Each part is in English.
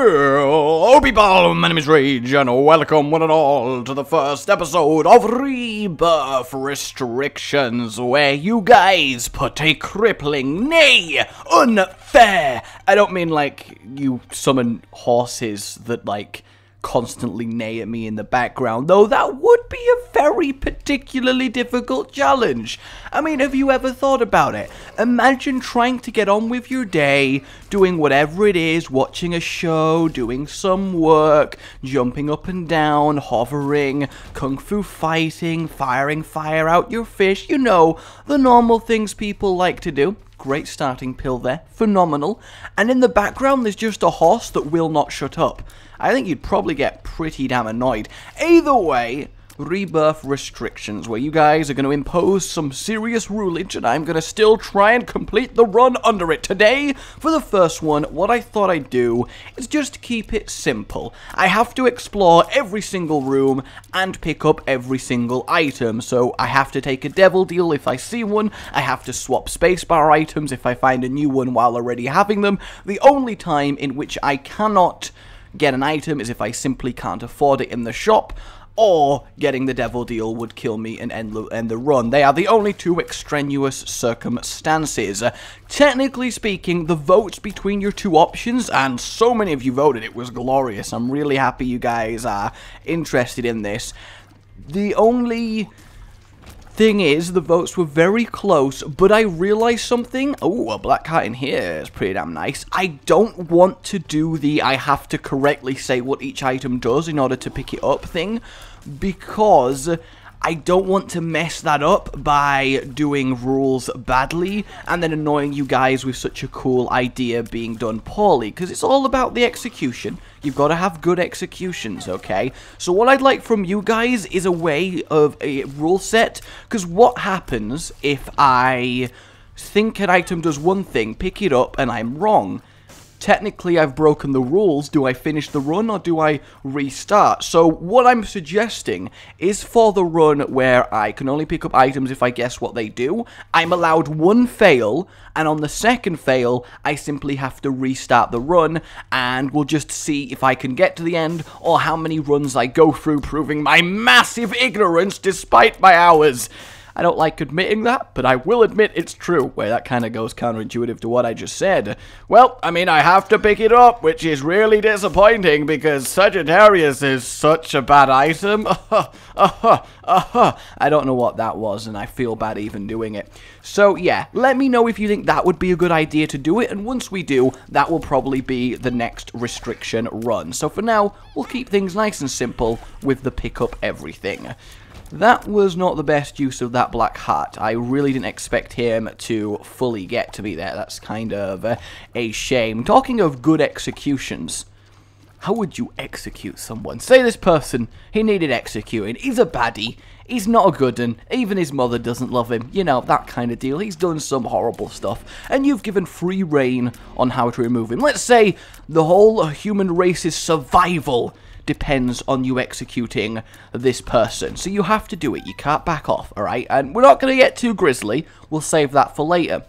Hello, people! My name is Rage, and welcome one and all to the first episode of Rebirth Restrictions, where you guys put a crippling, nay, unfair. I don't mean like you summon horses that like constantly neigh at me in the background, though that would be a very particularly difficult challenge. I mean, have you ever thought about it? Imagine trying to get on with your day, doing whatever it is, watching a show, doing some work, jumping up and down, hovering, kung fu fighting, firing fire out your fish, you know, the normal things people like to do. Great starting pill there. Phenomenal. And in the background, there's just a horse that will not shut up. I think you'd probably get pretty damn annoyed. Either way, rebirth restrictions, where you guys are going to impose some serious rulage, and I'm going to still try and complete the run under it. Today, for the first one, what I thought I'd do is just keep it simple. I have to explore every single room and pick up every single item, so I have to take a devil deal if I see one, I have to swap spacebar items if I find a new one while already having them. The only time in which I cannot get an item is if I simply can't afford it in the shop, or getting the devil deal would kill me and end, end the run. They are the only two extraneous circumstances. Technically speaking, the votes between your two options, and so many of you voted, it was glorious. I'm really happy you guys are interested in this. The only Thing is, the votes were very close, but I realized something. Oh, a black cat in here is pretty damn nice. I don't want to do the I have to correctly say what each item does in order to pick it up thing, because I don't want to mess that up by doing rules badly and then annoying you guys with such a cool idea being done poorly, because it's all about the execution. You've got to have good executions, okay? So what I'd like from you guys is a way of a rule set, because what happens if I think an item does one thing, pick it up, and I'm wrong? Technically I've broken the rules. Do I finish the run or do I restart? So what I'm suggesting is for the run where I can only pick up items if I guess what they do, I'm allowed one fail, and on the second fail, I simply have to restart the run, and we'll just see if I can get to the end or how many runs I go through proving my massive ignorance despite my hours. I don't like admitting that, but I will admit it's true. Where that kind of goes counterintuitive to what I just said. Well, I mean, I have to pick it up, which is really disappointing because Sagittarius is such a bad item. I don't know what that was, and I feel bad even doing it. So, yeah, let me know if you think that would be a good idea to do it, and once we do, that will probably be the next restriction run. So for now, we'll keep things nice and simple with the pick up everything. That was not the best use of that black hat. I really didn't expect him to fully get to be there. That's kind of a shame. Talking of good executions, how would you execute someone? Say this person, he needed executing. He's a baddie. He's not a good one. Even his mother doesn't love him. You know, that kind of deal. He's done some horrible stuff. And you've given free reign on how to remove him. Let's say the whole human race's survival depends on you executing this person. So you have to do it. You can't back off, alright? And we're not going to get too grisly. We'll save that for later.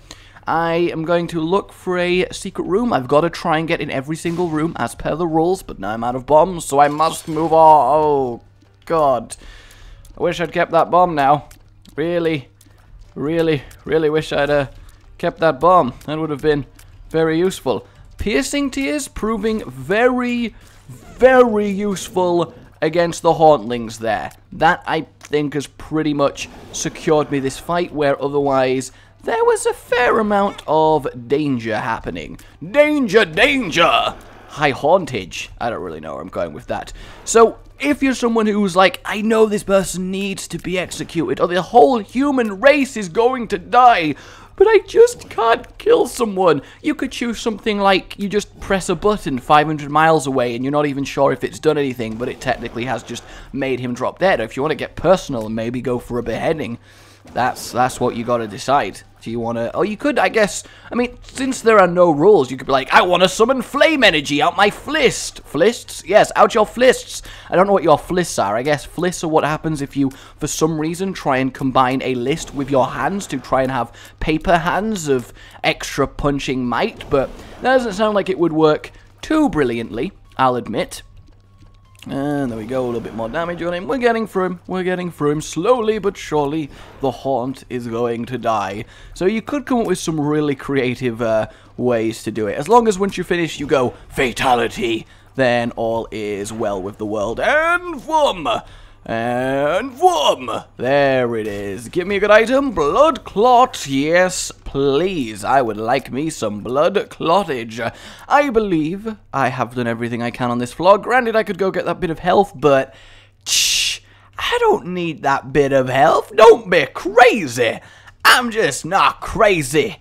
I am going to look for a secret room. I've got to try and get in every single room as per the rules, but now I'm out of bombs, so I must move on. Oh, God. I wish I'd kept that bomb now. Really, really, really wish I'd uh, kept that bomb. That would have been very useful. Piercing Tears proving very, very useful against the Hauntlings there. That, I think, has pretty much secured me this fight, where otherwise there was a fair amount of danger happening. Danger, danger! High hauntage. I don't really know where I'm going with that. So, if you're someone who's like, I know this person needs to be executed, or the whole human race is going to die, but I just can't kill someone. You could choose something like you just press a button 500 miles away and you're not even sure if it's done anything, but it technically has just made him drop dead. Or if you want to get personal and maybe go for a beheading, that's that's what you got to decide. Do you want to... Oh, you could, I guess... I mean, since there are no rules, you could be like, I want to summon flame energy out my flist. Flists? Yes, out your flists. I don't know what your flists are. I guess flists are what happens if you, for some reason, try and combine a list with your hands to try and have paper hands of extra punching might, but that doesn't sound like it would work too brilliantly, I'll admit. And there we go, a little bit more damage on him. We're getting through him. We're getting through him. Slowly but surely, the Haunt is going to die. So you could come up with some really creative uh, ways to do it. As long as once you finish, you go, Fatality, then all is well with the world. And boom! And boom! There it is. Give me a good item. Blood clot. Yes, please. I would like me some blood clottage. I believe I have done everything I can on this vlog. Granted, I could go get that bit of health, but... Shh, I don't need that bit of health. Don't be crazy. I'm just not crazy.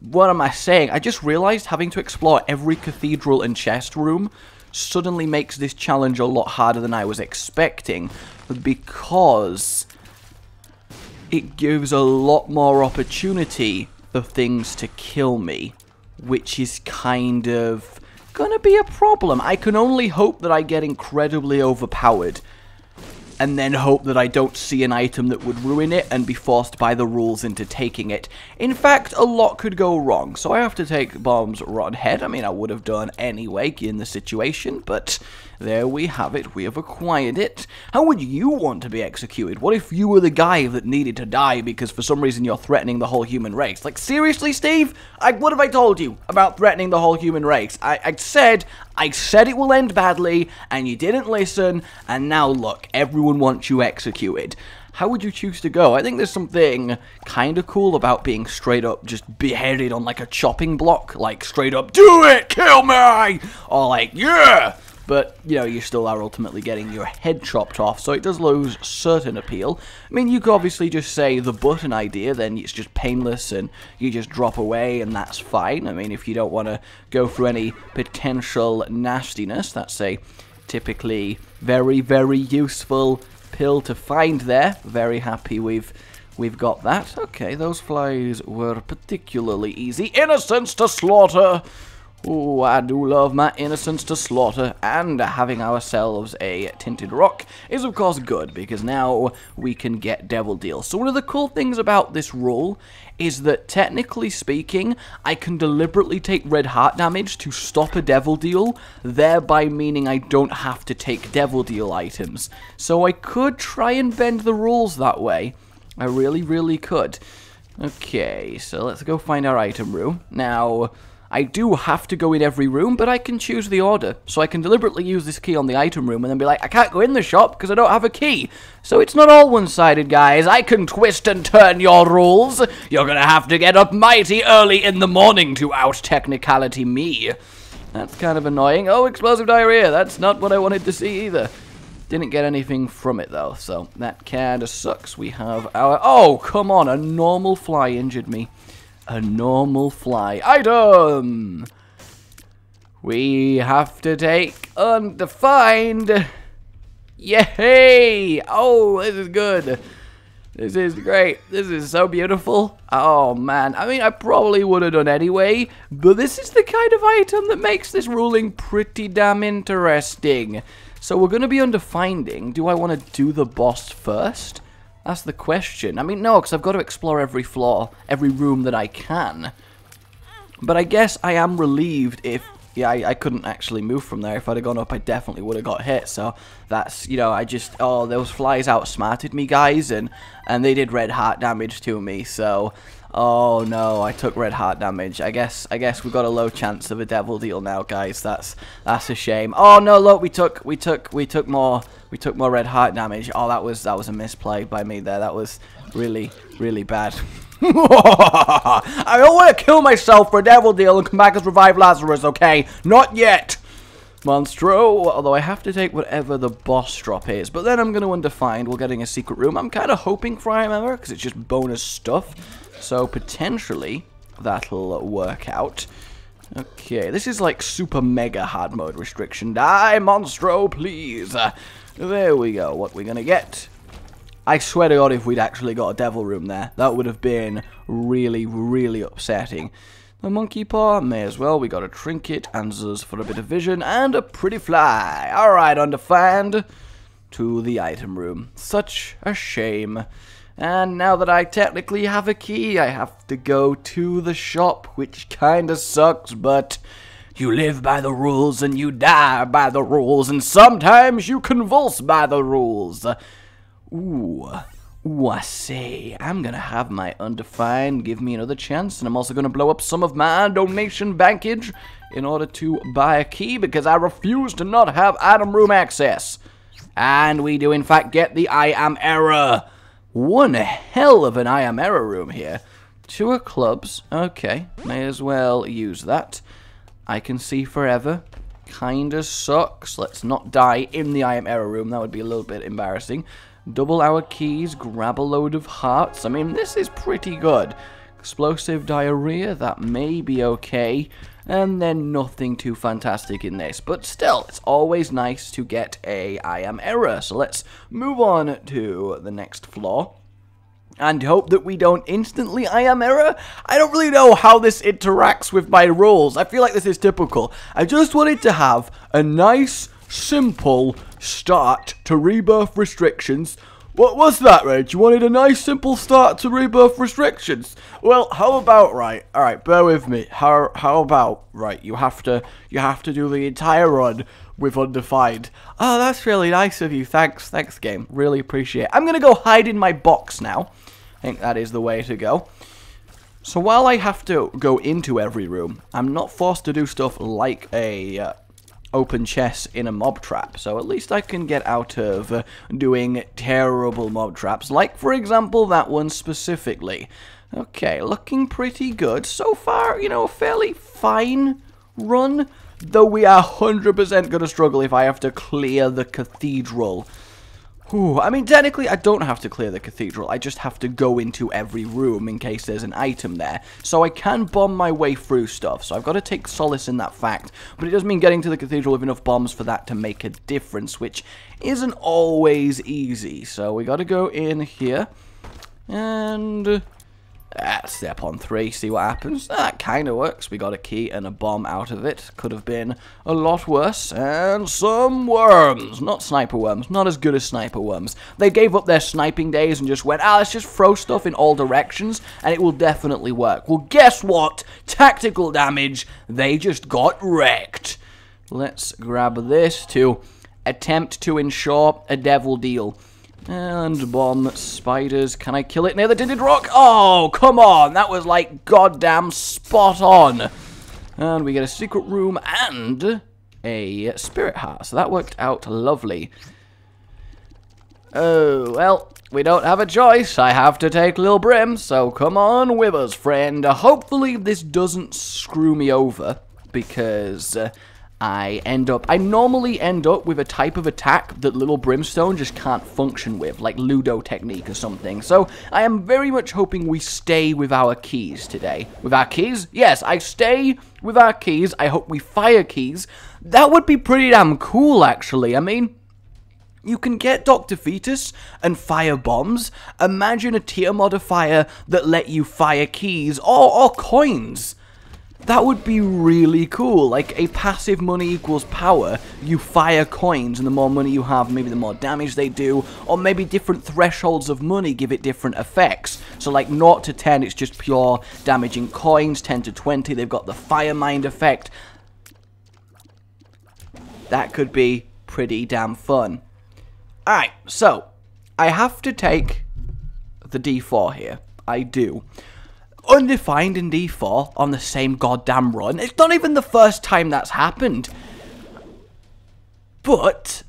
What am I saying? I just realized having to explore every cathedral and chest room suddenly makes this challenge a lot harder than I was expecting because it gives a lot more opportunity for things to kill me, which is kind of gonna be a problem. I can only hope that I get incredibly overpowered and then hope that I don't see an item that would ruin it and be forced by the rules into taking it. In fact, a lot could go wrong, so I have to take Bob's Rotten Head. I mean, I would have done anyway in the situation, but there we have it. We have acquired it. How would you want to be executed? What if you were the guy that needed to die because for some reason you're threatening the whole human race? Like, seriously, Steve? I, what have I told you about threatening the whole human race? I, I said, I said it will end badly, and you didn't listen, and now look, everyone wants you executed how would you choose to go? I think there's something kind of cool about being straight up just beheaded on like a chopping block, like straight up, do it, kill me, or like, yeah, but you know you still are ultimately getting your head chopped off, so it does lose certain appeal. I mean, you could obviously just say the button idea, then it's just painless and you just drop away, and that's fine. I mean, if you don't want to go through any potential nastiness, that's a typically very, very useful pill to find there. Very happy we've we've got that. Okay, those flies were particularly easy. Innocents to slaughter! Oh, I do love my innocence to slaughter, and having ourselves a tinted rock is of course good, because now we can get Devil Deal. So one of the cool things about this rule is that technically speaking, I can deliberately take red heart damage to stop a Devil Deal, thereby meaning I don't have to take Devil Deal items. So I could try and bend the rules that way. I really, really could. Okay, so let's go find our item room. Now... I do have to go in every room, but I can choose the order. So I can deliberately use this key on the item room and then be like, I can't go in the shop because I don't have a key. So it's not all one-sided, guys. I can twist and turn your rules. You're gonna have to get up mighty early in the morning to out-technicality me. That's kind of annoying. Oh, explosive diarrhea. That's not what I wanted to see either. Didn't get anything from it, though, so that kind of sucks. We have our... Oh, come on, a normal fly injured me a normal fly item. We have to take undefined. Yay! Oh, this is good. This is great. This is so beautiful. Oh, man. I mean, I probably would have done anyway, but this is the kind of item that makes this ruling pretty damn interesting. So we're going to be undefinding. Do I want to do the boss first? That's the question. I mean, no, because I've got to explore every floor, every room that I can. But I guess I am relieved if... Yeah, I, I couldn't actually move from there. If I'd have gone up, I definitely would have got hit. So that's, you know, I just... Oh, those flies outsmarted me, guys, and, and they did red heart damage to me. So Oh no, I took red heart damage. I guess I guess we've got a low chance of a devil deal now, guys. That's that's a shame. Oh no, look, we took we took we took more we took more red heart damage. Oh, that was that was a misplay by me there. That was really really bad. I don't want to kill myself for a devil deal and come back as revive Lazarus, okay? Not yet. Monstro, although I have to take whatever the boss drop is. But then I'm going to undefined. We're getting a secret room. I'm kind of hoping for I remember because it's just bonus stuff. So potentially that'll work out. Okay, this is like super mega hard mode restriction. Die, Monstro, please. There we go. What we gonna get? I swear to God, if we'd actually got a devil room there, that would have been really, really upsetting. The monkey paw, may as well. We got a trinket, answers for a bit of vision, and a pretty fly. Alright, undefined. To the item room. Such a shame. And now that I technically have a key, I have to go to the shop, which kinda sucks, but You live by the rules and you die by the rules, and sometimes you convulse by the rules. Ooh. Ooh, I say, I'm gonna have my undefined give me another chance, and I'm also gonna blow up some of my donation bankage in order to buy a key because I refuse to not have item room access. And we do in fact get the I am error. One hell of an I am error room here. Two of clubs. Okay, may as well use that. I can see forever. Kinda sucks. Let's not die in the I am error room. That would be a little bit embarrassing. Double our keys, grab a load of hearts. I mean, this is pretty good. Explosive diarrhea, that may be okay. And then nothing too fantastic in this. But still, it's always nice to get a I am error. So let's move on to the next floor and hope that we don't instantly I am error. I don't really know how this interacts with my rules. I feel like this is typical. I just wanted to have a nice, simple start to rebirth restrictions what was that, Rage? You wanted a nice simple start to rebirth restrictions? Well, how about right? All right, bear with me. How how about right? You have to you have to do the entire run with undefined. Oh, that's really nice of you. Thanks, thanks, game. Really appreciate. it. I'm gonna go hide in my box now. I think that is the way to go. So while I have to go into every room, I'm not forced to do stuff like a uh, open chess in a mob trap, so at least I can get out of uh, doing terrible mob traps, like, for example, that one specifically. Okay, looking pretty good. So far, you know, a fairly fine run, though we are 100% going to struggle if I have to clear the cathedral. Ooh, I mean, technically, I don't have to clear the cathedral. I just have to go into every room in case there's an item there. So I can bomb my way through stuff. So I've got to take solace in that fact. But it does mean getting to the cathedral with enough bombs for that to make a difference, which isn't always easy. So we got to go in here. And uh, step on three, see what happens. That kind of works. We got a key and a bomb out of it. Could have been a lot worse. And some worms. Not sniper worms. Not as good as sniper worms. They gave up their sniping days and just went, ah, let's just throw stuff in all directions and it will definitely work. Well, guess what? Tactical damage. They just got wrecked. Let's grab this to attempt to ensure a devil deal. And bomb spiders. Can I kill it near the tinted rock? Oh, come on. That was like goddamn spot on. And we get a secret room and a spirit heart. So that worked out lovely. Oh, well, we don't have a choice. I have to take Lil Brim, so come on with us, friend. Hopefully this doesn't screw me over, because uh, I end up, I normally end up with a type of attack that Little Brimstone just can't function with, like Ludo technique or something. So I am very much hoping we stay with our keys today. With our keys? Yes, I stay with our keys. I hope we fire keys. That would be pretty damn cool, actually. I mean, you can get Dr. Fetus and fire bombs. Imagine a tear modifier that let you fire keys or, or coins. That would be really cool. Like, a passive money equals power. You fire coins, and the more money you have, maybe the more damage they do. Or maybe different thresholds of money give it different effects. So, like, 0 to 10, it's just pure damaging coins. 10 to 20, they've got the fire mind effect. That could be pretty damn fun. Alright, so, I have to take the D4 here. I do undefined in D4 on the same goddamn run. It's not even the first time that's happened. But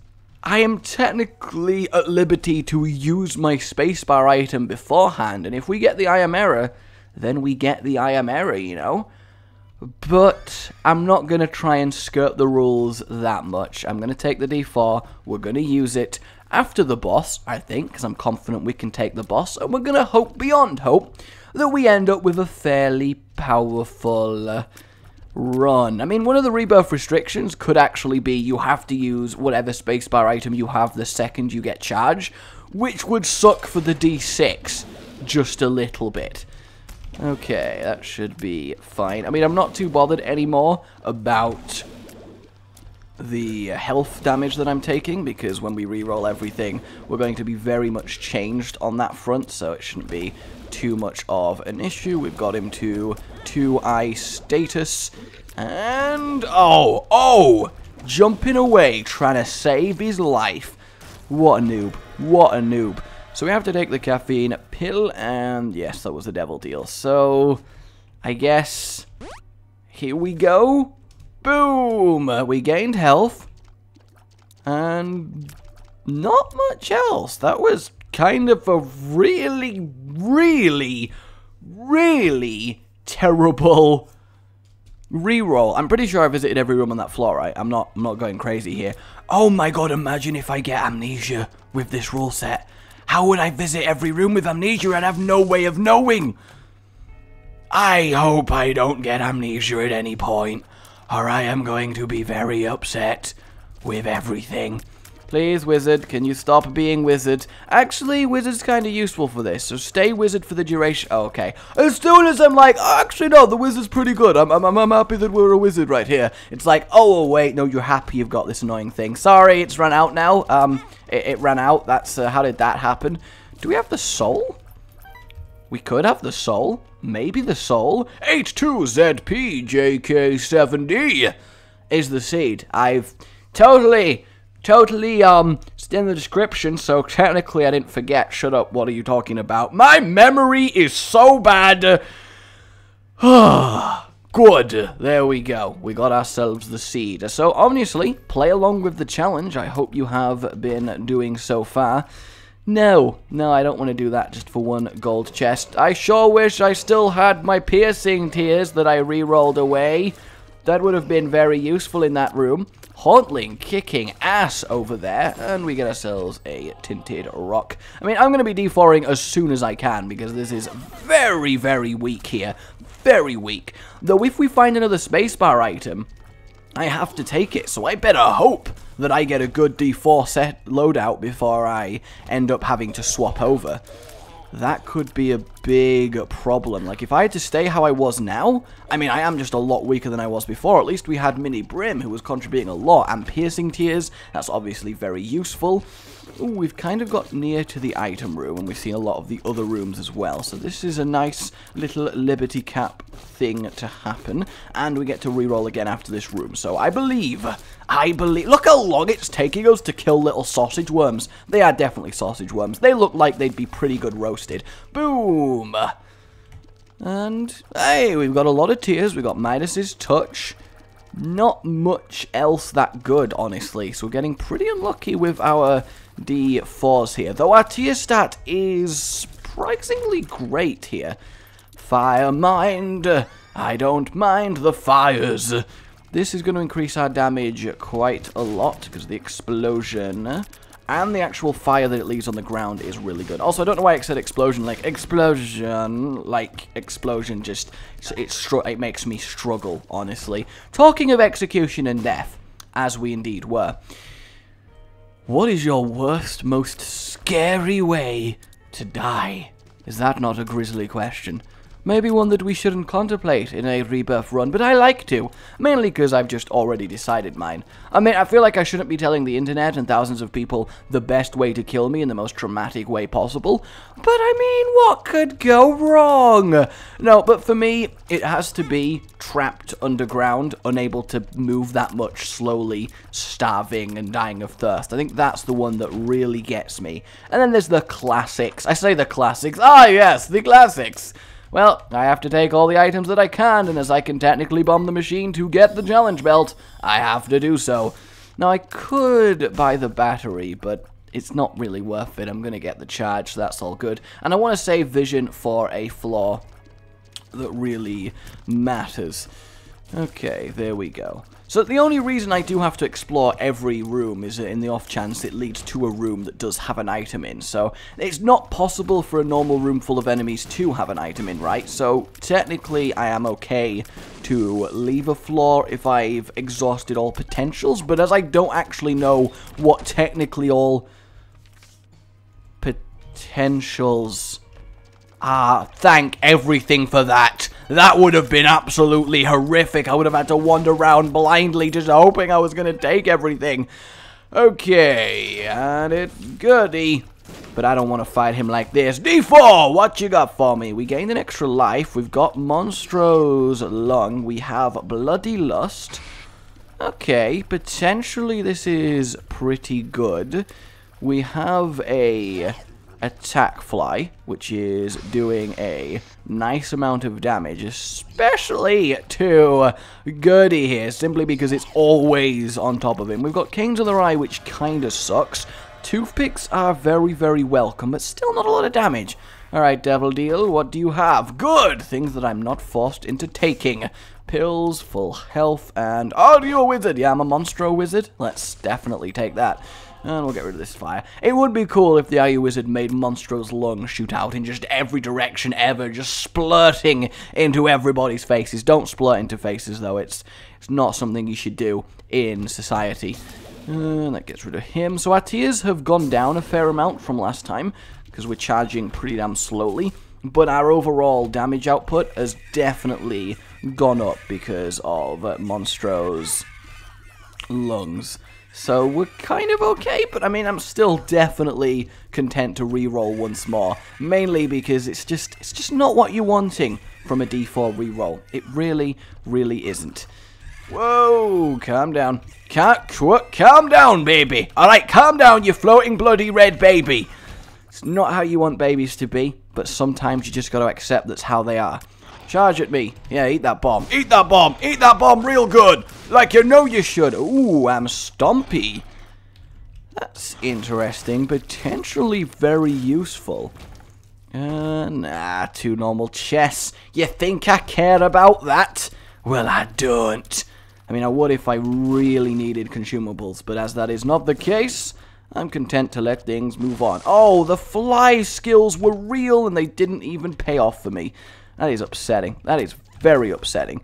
I am technically at liberty to use my spacebar item beforehand, and if we get the I am error, then we get the I am error, you know? But I'm not going to try and skirt the rules that much. I'm going to take the D4, we're going to use it after the boss, I think, because I'm confident we can take the boss, and we're going to hope beyond hope that we end up with a fairly powerful run. I mean, one of the rebirth restrictions could actually be you have to use whatever spacebar item you have the second you get charged, which would suck for the D6 just a little bit. Okay, that should be fine. I mean, I'm not too bothered anymore about the health damage that I'm taking because when we re-roll everything we're going to be very much changed on that front so it shouldn't be too much of an issue. We've got him to 2i status. And, oh, oh, jumping away, trying to save his life. What a noob, what a noob. So we have to take the caffeine pill, and yes, that was the devil deal. So, I guess, here we go. Boom! We gained health. And not much else. That was kind of a really, really, really terrible reroll. I'm pretty sure I visited every room on that floor, right? I'm not I'm not going crazy here. Oh my god, imagine if I get amnesia with this rule set. How would I visit every room with amnesia and have no way of knowing? I hope I don't get amnesia at any point, or I am going to be very upset with everything. Please, wizard, can you stop being wizard? Actually, wizard's kind of useful for this, so stay wizard for the duration. Oh, okay. As soon as I'm like, oh, actually, no, the wizard's pretty good. I'm, I'm, I'm happy that we're a wizard right here. It's like, oh, wait, no, you're happy you've got this annoying thing. Sorry, it's run out now. Um, it, it ran out. That's, uh, how did that happen? Do we have the soul? We could have the soul. Maybe the soul. 82ZPJK7D is the seed. I've totally totally, um, in the description, so technically I didn't forget. Shut up, what are you talking about? My memory is so bad. Good, there we go. We got ourselves the seed. So, obviously, play along with the challenge. I hope you have been doing so far. No, no, I don't want to do that just for one gold chest. I sure wish I still had my piercing tears that I re-rolled away. That would have been very useful in that room. Hauntling kicking ass over there, and we get ourselves a Tinted Rock. I mean, I'm going to be D4ing as soon as I can, because this is very, very weak here. Very weak. Though if we find another spacebar item, I have to take it, so I better hope that I get a good D4 set loadout before I end up having to swap over that could be a big problem. Like, if I had to stay how I was now, I mean, I am just a lot weaker than I was before. At least we had Mini Brim, who was contributing a lot, and Piercing Tears. That's obviously very useful. Ooh, we've kind of got near to the item room, and we've seen a lot of the other rooms as well. So this is a nice little Liberty Cap thing to happen, and we get to reroll again after this room. So I believe, I believe, look how long it's taking us to kill little sausage worms. They are definitely sausage worms. They look like they'd be pretty good roasted. Boom! And, hey, we've got a lot of tears. We've got Midas's Touch. Not much else that good, honestly. So we're getting pretty unlucky with our D4s here. Though our tear stat is surprisingly great here. Fire mind. I don't mind the fires. This is going to increase our damage quite a lot because of the explosion and the actual fire that it leaves on the ground is really good. Also, I don't know why I said explosion. Like, explosion, like, explosion just, it, it makes me struggle, honestly. Talking of execution and death, as we indeed were, what is your worst, most scary way to die? Is that not a grisly question? Maybe one that we shouldn't contemplate in a rebirth run, but I like to. Mainly because I've just already decided mine. I mean, I feel like I shouldn't be telling the internet and thousands of people the best way to kill me in the most traumatic way possible. But I mean, what could go wrong? No, but for me, it has to be trapped underground, unable to move that much, slowly starving and dying of thirst. I think that's the one that really gets me. And then there's the classics. I say the classics. Ah, yes, the classics. Well, I have to take all the items that I can, and as I can technically bomb the machine to get the challenge belt, I have to do so. Now, I could buy the battery, but it's not really worth it. I'm going to get the charge, so that's all good. And I want to save vision for a flaw that really matters. Okay, there we go. So the only reason I do have to explore every room is in the off chance it leads to a room that does have an item in. So it's not possible for a normal room full of enemies to have an item in, right? So technically I am okay to leave a floor if I've exhausted all potentials, but as I don't actually know what technically all potentials are, thank everything for that. That would have been absolutely horrific. I would have had to wander around blindly just hoping I was going to take everything. Okay, and it's goody. but I don't want to fight him like this. D4, what you got for me? We gained an extra life. We've got Monstro's Lung. We have Bloody Lust. Okay, potentially this is pretty good. We have a attack fly, which is doing a nice amount of damage, especially to Gurdy here, simply because it's always on top of him. We've got Cain's Other Eye, which kind of sucks. Toothpicks are very, very welcome, but still not a lot of damage. Alright, Devil Deal, what do you have? Good! Things that I'm not forced into taking. Pills, full health, and... Are you a wizard? Yeah, I'm a monstro wizard. Let's definitely take that. And we'll get rid of this fire. It would be cool if the You Wizard made Monstro's lungs shoot out in just every direction ever, just splurting into everybody's faces. Don't splurt into faces, though. It's, it's not something you should do in society. And that gets rid of him. So our tears have gone down a fair amount from last time, because we're charging pretty damn slowly. But our overall damage output has definitely gone up because of Monstro's lungs. So we're kind of okay, but I mean, I'm still definitely content to re-roll once more. Mainly because it's just, it's just not what you're wanting from a D4 re-roll. It really, really isn't. Whoa, calm down. Calm down, baby. Alright, calm down, you floating bloody red baby. It's not how you want babies to be, but sometimes you just got to accept that's how they are. Charge at me. Yeah, eat that bomb. Eat that bomb. Eat that bomb real good. Like you know you should. Ooh, I'm Stompy. That's interesting. Potentially very useful. Uh, nah, two normal chests. You think I care about that? Well, I don't. I mean, I would if I really needed consumables, but as that is not the case, I'm content to let things move on. Oh, the fly skills were real and they didn't even pay off for me. That is upsetting. That is very upsetting.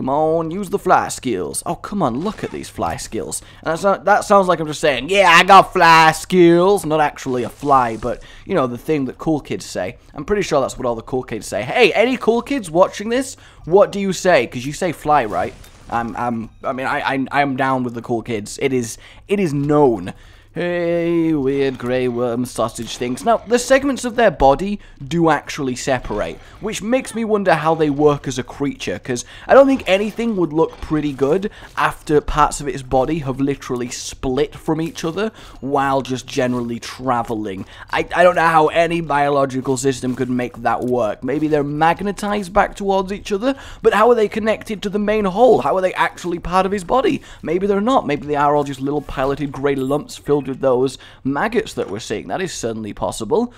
Come on, use the fly skills. Oh, come on, look at these fly skills. That's not, that sounds like I'm just saying, yeah, I got fly skills. Not actually a fly, but, you know, the thing that cool kids say. I'm pretty sure that's what all the cool kids say. Hey, any cool kids watching this, what do you say? Because you say fly, right? I'm, I'm, I mean, I, I, I'm down with the cool kids. It is, it is known Hey, weird grey worm sausage things. Now, the segments of their body do actually separate, which makes me wonder how they work as a creature, because I don't think anything would look pretty good after parts of its body have literally split from each other while just generally traveling. I, I don't know how any biological system could make that work. Maybe they're magnetized back towards each other, but how are they connected to the main whole? How are they actually part of his body? Maybe they're not. Maybe they are all just little piloted grey lumps filled filled with those maggots that we're seeing. That is certainly possible.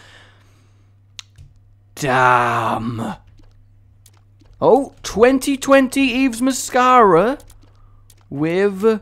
Damn. Oh, 2020 Eve's Mascara with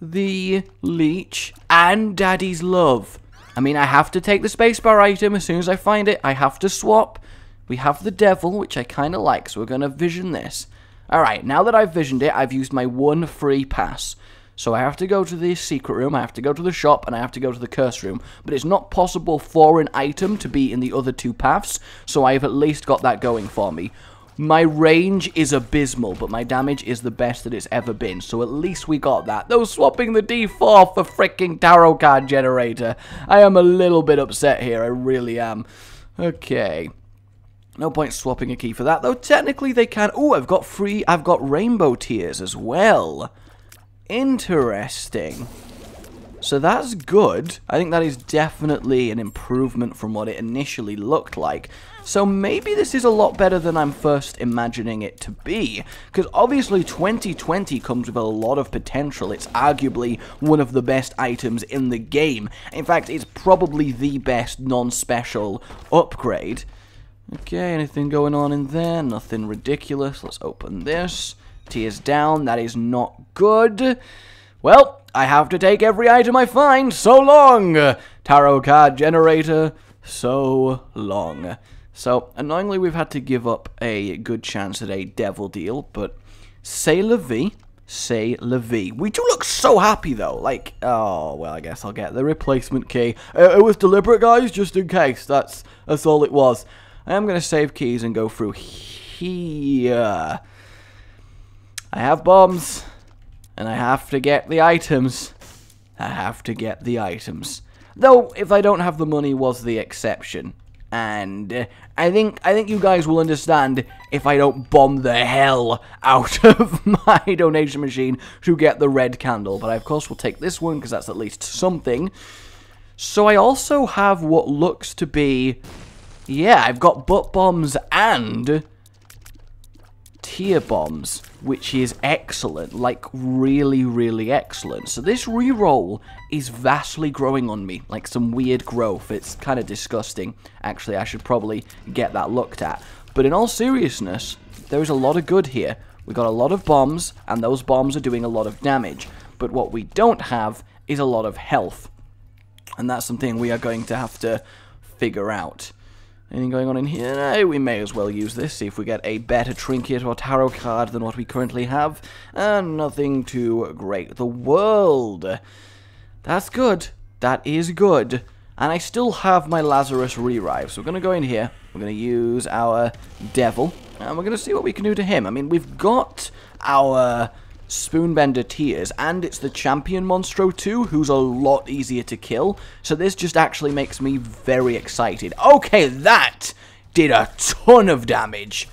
the Leech and Daddy's Love. I mean, I have to take the spacebar item as soon as I find it. I have to swap. We have the Devil, which I kind of like, so we're going to vision this. Alright, now that I've visioned it, I've used my one free pass. So I have to go to the secret room, I have to go to the shop, and I have to go to the curse room. But it's not possible for an item to be in the other two paths, so I've at least got that going for me. My range is abysmal, but my damage is the best that it's ever been, so at least we got that. Though swapping the D4 for freaking tarot card generator, I am a little bit upset here, I really am. Okay. No point swapping a key for that, though technically they can... Oh, I've got free... I've got rainbow tears as well. Interesting. So that's good. I think that is definitely an improvement from what it initially looked like. So maybe this is a lot better than I'm first imagining it to be. Because obviously 2020 comes with a lot of potential. It's arguably one of the best items in the game. In fact, it's probably the best non-special upgrade. Okay, anything going on in there? Nothing ridiculous. Let's open this. Tears down. That is not good. Well, I have to take every item I find. So long! Tarot card generator. So long. So, annoyingly, we've had to give up a good chance at a devil deal, but say la vie. Say la vie. We do look so happy, though. Like, oh, well, I guess I'll get the replacement key. Uh, it was deliberate, guys, just in case. That's, that's all it was. I am going to save keys and go through here. I have bombs, and I have to get the items. I have to get the items. Though, if I don't have the money was the exception. And uh, I think I think you guys will understand if I don't bomb the hell out of my donation machine to get the red candle. But I, of course, will take this one because that's at least something. So I also have what looks to be... Yeah, I've got butt bombs and tear bombs, which is excellent, like really, really excellent. So this reroll is vastly growing on me, like some weird growth. It's kind of disgusting. Actually, I should probably get that looked at. But in all seriousness, there is a lot of good here. We got a lot of bombs, and those bombs are doing a lot of damage. But what we don't have is a lot of health. And that's something we are going to have to figure out. Anything going on in here? No, we may as well use this, see if we get a better trinket or tarot card than what we currently have. And nothing too great. The world. That's good. That is good. And I still have my Lazarus Revive. So we're going to go in here. We're going to use our Devil. And we're going to see what we can do to him. I mean, we've got our Spoonbender Tears, and it's the Champion Monstro too, who's a lot easier to kill, so this just actually makes me very excited. Okay, that did a ton of damage.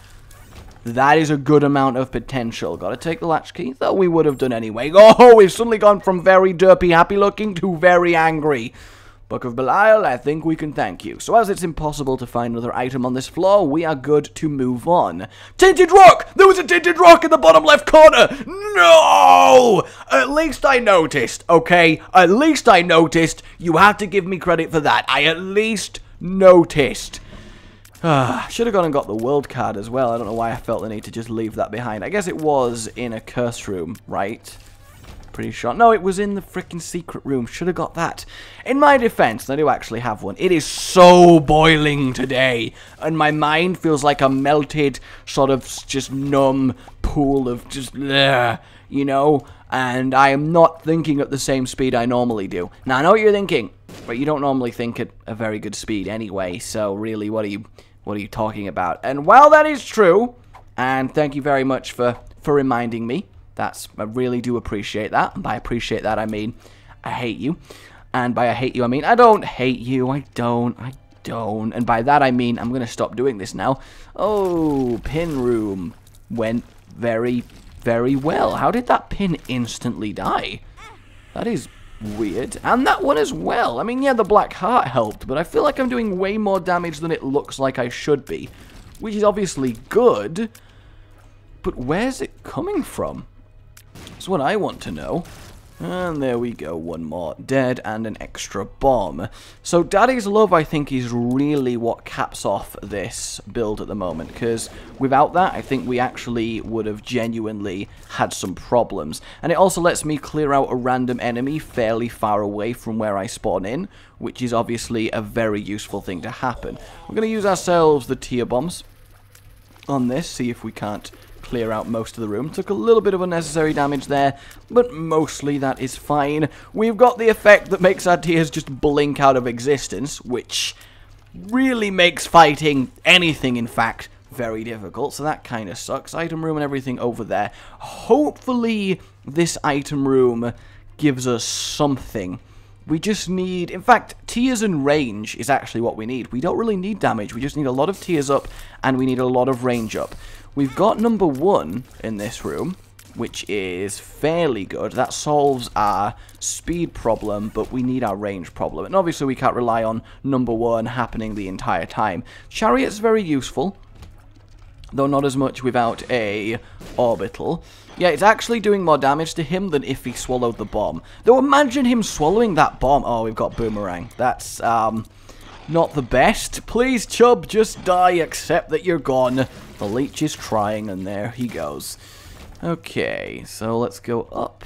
That is a good amount of potential. Gotta take the latchkey, though we would have done anyway. Oh, we've suddenly gone from very derpy happy looking to very angry. Book of Belial, I think we can thank you. So as it's impossible to find another item on this floor, we are good to move on. Tinted rock! There was a tinted rock in the bottom left corner! No! At least I noticed, okay? At least I noticed. You have to give me credit for that. I at least noticed. Ah, should have gone and got the world card as well. I don't know why I felt the need to just leave that behind. I guess it was in a curse room, right? Pretty sure. No, it was in the freaking secret room. Should have got that. In my defense, I do actually have one. It is so boiling today, and my mind feels like a melted, sort of just numb pool of just, bleh, you know? And I am not thinking at the same speed I normally do. Now, I know what you're thinking, but you don't normally think at a very good speed anyway, so really, what are you, what are you talking about? And while that is true, and thank you very much for, for reminding me, that's I really do appreciate that. And by appreciate that, I mean I hate you. And by I hate you, I mean I don't hate you. I don't. I don't. And by that, I mean I'm going to stop doing this now. Oh, pin room went very, very well. How did that pin instantly die? That is weird. And that one as well. I mean, yeah, the black heart helped, but I feel like I'm doing way more damage than it looks like I should be. Which is obviously good. But where's it coming from? That's what I want to know. And there we go, one more dead and an extra bomb. So Daddy's Love, I think, is really what caps off this build at the moment, because without that, I think we actually would have genuinely had some problems. And it also lets me clear out a random enemy fairly far away from where I spawn in, which is obviously a very useful thing to happen. We're going to use ourselves the tear bombs on this, see if we can't clear out most of the room. Took a little bit of unnecessary damage there, but mostly that is fine. We've got the effect that makes our tears just blink out of existence, which really makes fighting anything, in fact, very difficult, so that kind of sucks. Item room and everything over there. Hopefully this item room gives us something. We just need, in fact, tears and range is actually what we need. We don't really need damage, we just need a lot of tears up, and we need a lot of range up. We've got number one in this room, which is fairly good. That solves our speed problem, but we need our range problem. And obviously we can't rely on number one happening the entire time. Chariot's very useful, though not as much without a orbital. Yeah, it's actually doing more damage to him than if he swallowed the bomb. Though imagine him swallowing that bomb. Oh, we've got Boomerang. That's, um, not the best. Please, Chub, just die, accept that you're gone. The leech is trying, and there he goes. Okay, so let's go up.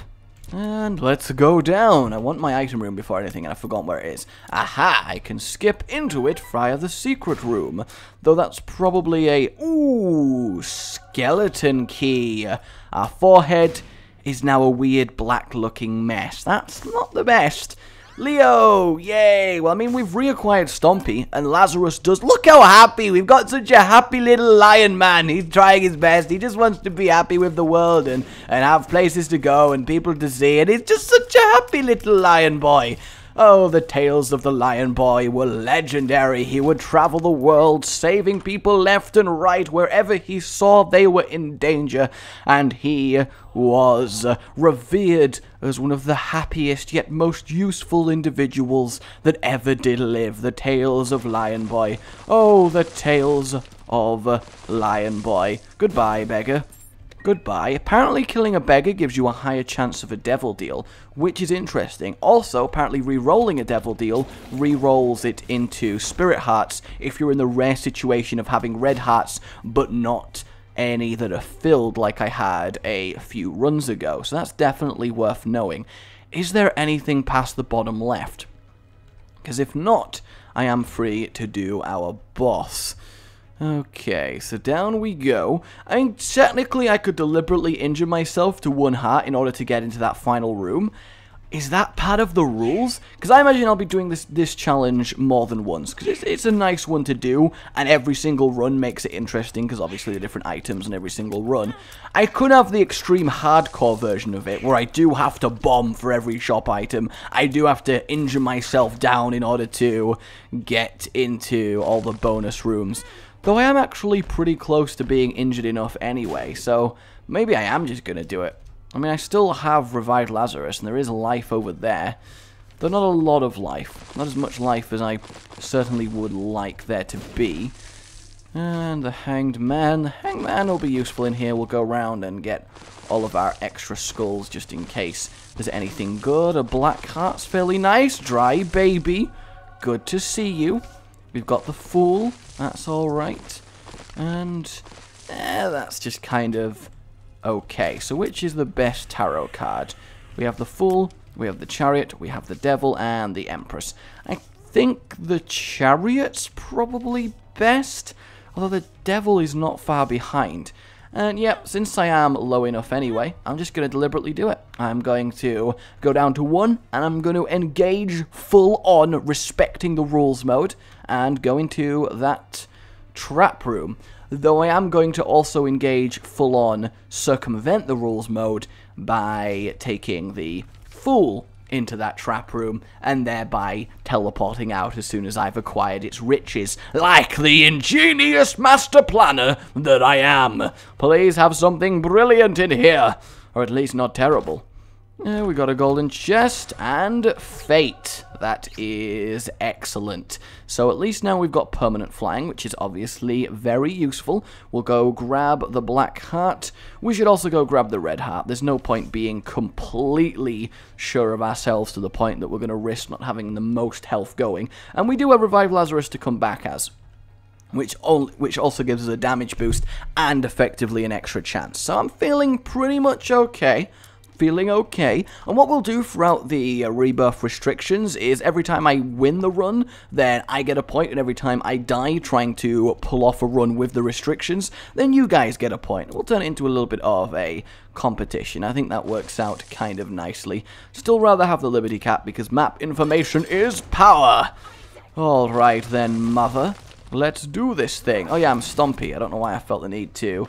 And let's go down. I want my item room before anything, and I've forgotten where it is. Aha! I can skip into it via the secret room. Though that's probably a... Ooh! Skeleton key. Our forehead is now a weird black-looking mess. That's not the best. Leo, yay! Well, I mean, we've reacquired Stompy, and Lazarus does. Look how happy! We've got such a happy little lion man. He's trying his best. He just wants to be happy with the world and, and have places to go and people to see. And he's just such a happy little lion boy. Oh, the tales of the Lion Boy were legendary. He would travel the world, saving people left and right wherever he saw they were in danger, and he was revered as one of the happiest yet most useful individuals that ever did live. The tales of Lion Boy. Oh, the tales of Lion Boy. Goodbye, beggar. Goodbye. Apparently killing a beggar gives you a higher chance of a devil deal, which is interesting. Also, apparently re-rolling a devil deal re-rolls it into spirit hearts if you're in the rare situation of having red hearts but not any that are filled like I had a few runs ago. So that's definitely worth knowing. Is there anything past the bottom left? Because if not, I am free to do our boss. Okay, so down we go. I mean, technically I could deliberately injure myself to one heart in order to get into that final room. Is that part of the rules? Because I imagine I'll be doing this this challenge more than once. Because it's, it's a nice one to do, and every single run makes it interesting, because obviously the different items in every single run. I could have the extreme hardcore version of it, where I do have to bomb for every shop item. I do have to injure myself down in order to get into all the bonus rooms. Though I am actually pretty close to being injured enough anyway, so maybe I am just going to do it. I mean, I still have revived Lazarus, and there is life over there. Though not a lot of life. Not as much life as I certainly would like there to be. And the Hanged Man. The Hanged Man will be useful in here. We'll go around and get all of our extra skulls just in case there's anything good. A Black Heart's fairly nice. Dry Baby. Good to see you. We've got the Fool. That's alright. And eh, that's just kind of okay. So which is the best tarot card? We have the Fool, we have the Chariot, we have the Devil, and the Empress. I think the Chariot's probably best, although the Devil is not far behind. And yep, since I am low enough anyway, I'm just going to deliberately do it. I'm going to go down to 1, and I'm going to engage full on respecting the rules mode, and go into that trap room. Though I am going to also engage full on circumvent the rules mode by taking the Fool into that trap room and thereby teleporting out as soon as I've acquired its riches, like the ingenious master planner that I am. Please have something brilliant in here, or at least not terrible. We got a golden chest and fate. That is excellent. So at least now we've got permanent flying, which is obviously very useful. We'll go grab the black heart. We should also go grab the red heart. There's no point being completely sure of ourselves to the point that we're going to risk not having the most health going. And we do have Revive Lazarus to come back as which, which also gives us a damage boost and effectively an extra chance. So I'm feeling pretty much okay feeling okay. And what we'll do throughout the uh, rebirth restrictions is every time I win the run, then I get a point, and every time I die trying to pull off a run with the restrictions, then you guys get a point. We'll turn it into a little bit of a competition. I think that works out kind of nicely. Still rather have the Liberty Cap because map information is power. Alright then, mother. Let's do this thing. Oh yeah, I'm Stompy. I don't know why I felt the need to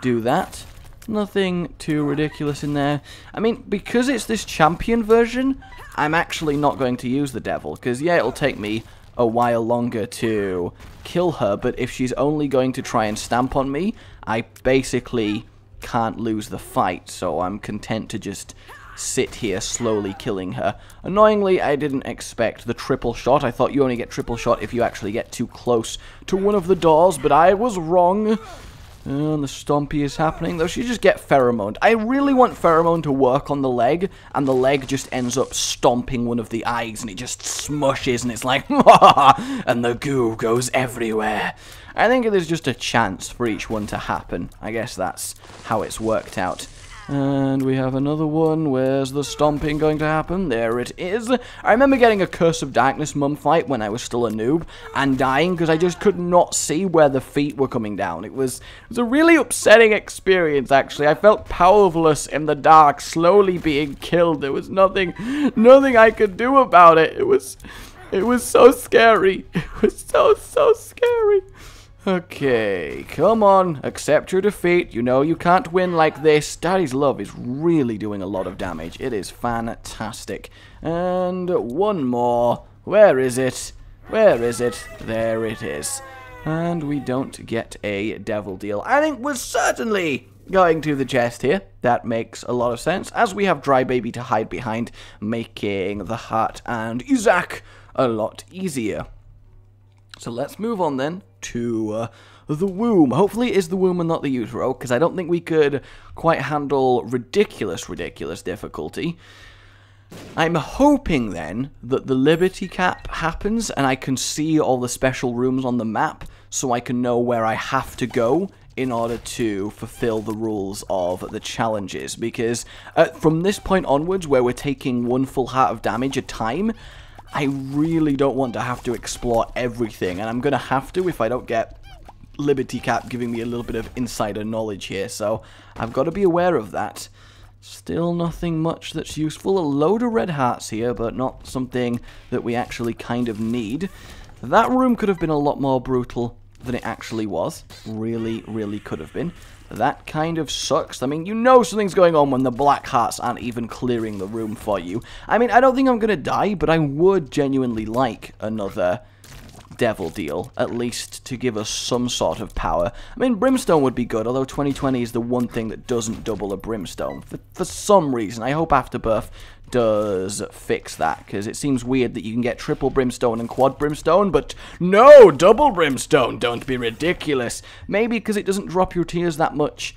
do that. Nothing too ridiculous in there. I mean, because it's this champion version, I'm actually not going to use the devil. Because, yeah, it'll take me a while longer to kill her, but if she's only going to try and stamp on me, I basically can't lose the fight, so I'm content to just sit here slowly killing her. Annoyingly, I didn't expect the triple shot. I thought you only get triple shot if you actually get too close to one of the doors, but I was wrong. And the stompy is happening, though she just get pheromone. I really want pheromone to work on the leg, and the leg just ends up stomping one of the eyes, and it just smushes, and it's like, and the goo goes everywhere. I think there's just a chance for each one to happen. I guess that's how it's worked out. And we have another one. Where's the stomping going to happen? There it is. I remember getting a Curse of Darkness mum fight when I was still a noob and dying because I just could not see where the feet were coming down. It was, it was a really upsetting experience, actually. I felt powerless in the dark, slowly being killed. There was nothing, nothing I could do about it. It was, it was so scary. It was so, so scary. Okay, come on, accept your defeat. You know you can't win like this. Daddy's Love is really doing a lot of damage. It is fantastic. And one more. Where is it? Where is it? There it is. And we don't get a devil deal. I think we're certainly going to the chest here. That makes a lot of sense, as we have Dry Baby to hide behind, making the Heart and Isaac a lot easier. So let's move on then to uh, the womb. Hopefully it is the womb and not the utero, because I don't think we could quite handle ridiculous, ridiculous difficulty. I'm hoping then that the Liberty Cap happens and I can see all the special rooms on the map so I can know where I have to go in order to fulfill the rules of the challenges because uh, from this point onwards where we're taking one full heart of damage a time I really don't want to have to explore everything, and I'm going to have to if I don't get Liberty Cap giving me a little bit of insider knowledge here, so I've got to be aware of that. Still nothing much that's useful. A load of red hearts here, but not something that we actually kind of need. That room could have been a lot more brutal than it actually was. Really, really could have been. That kind of sucks. I mean, you know something's going on when the black hearts aren't even clearing the room for you. I mean, I don't think I'm going to die, but I would genuinely like another devil deal, at least to give us some sort of power. I mean, brimstone would be good, although 2020 is the one thing that doesn't double a brimstone. For, for some reason, I hope Afterbirth does fix that, because it seems weird that you can get triple brimstone and quad brimstone, but no, double brimstone, don't be ridiculous. Maybe because it doesn't drop your tears that much,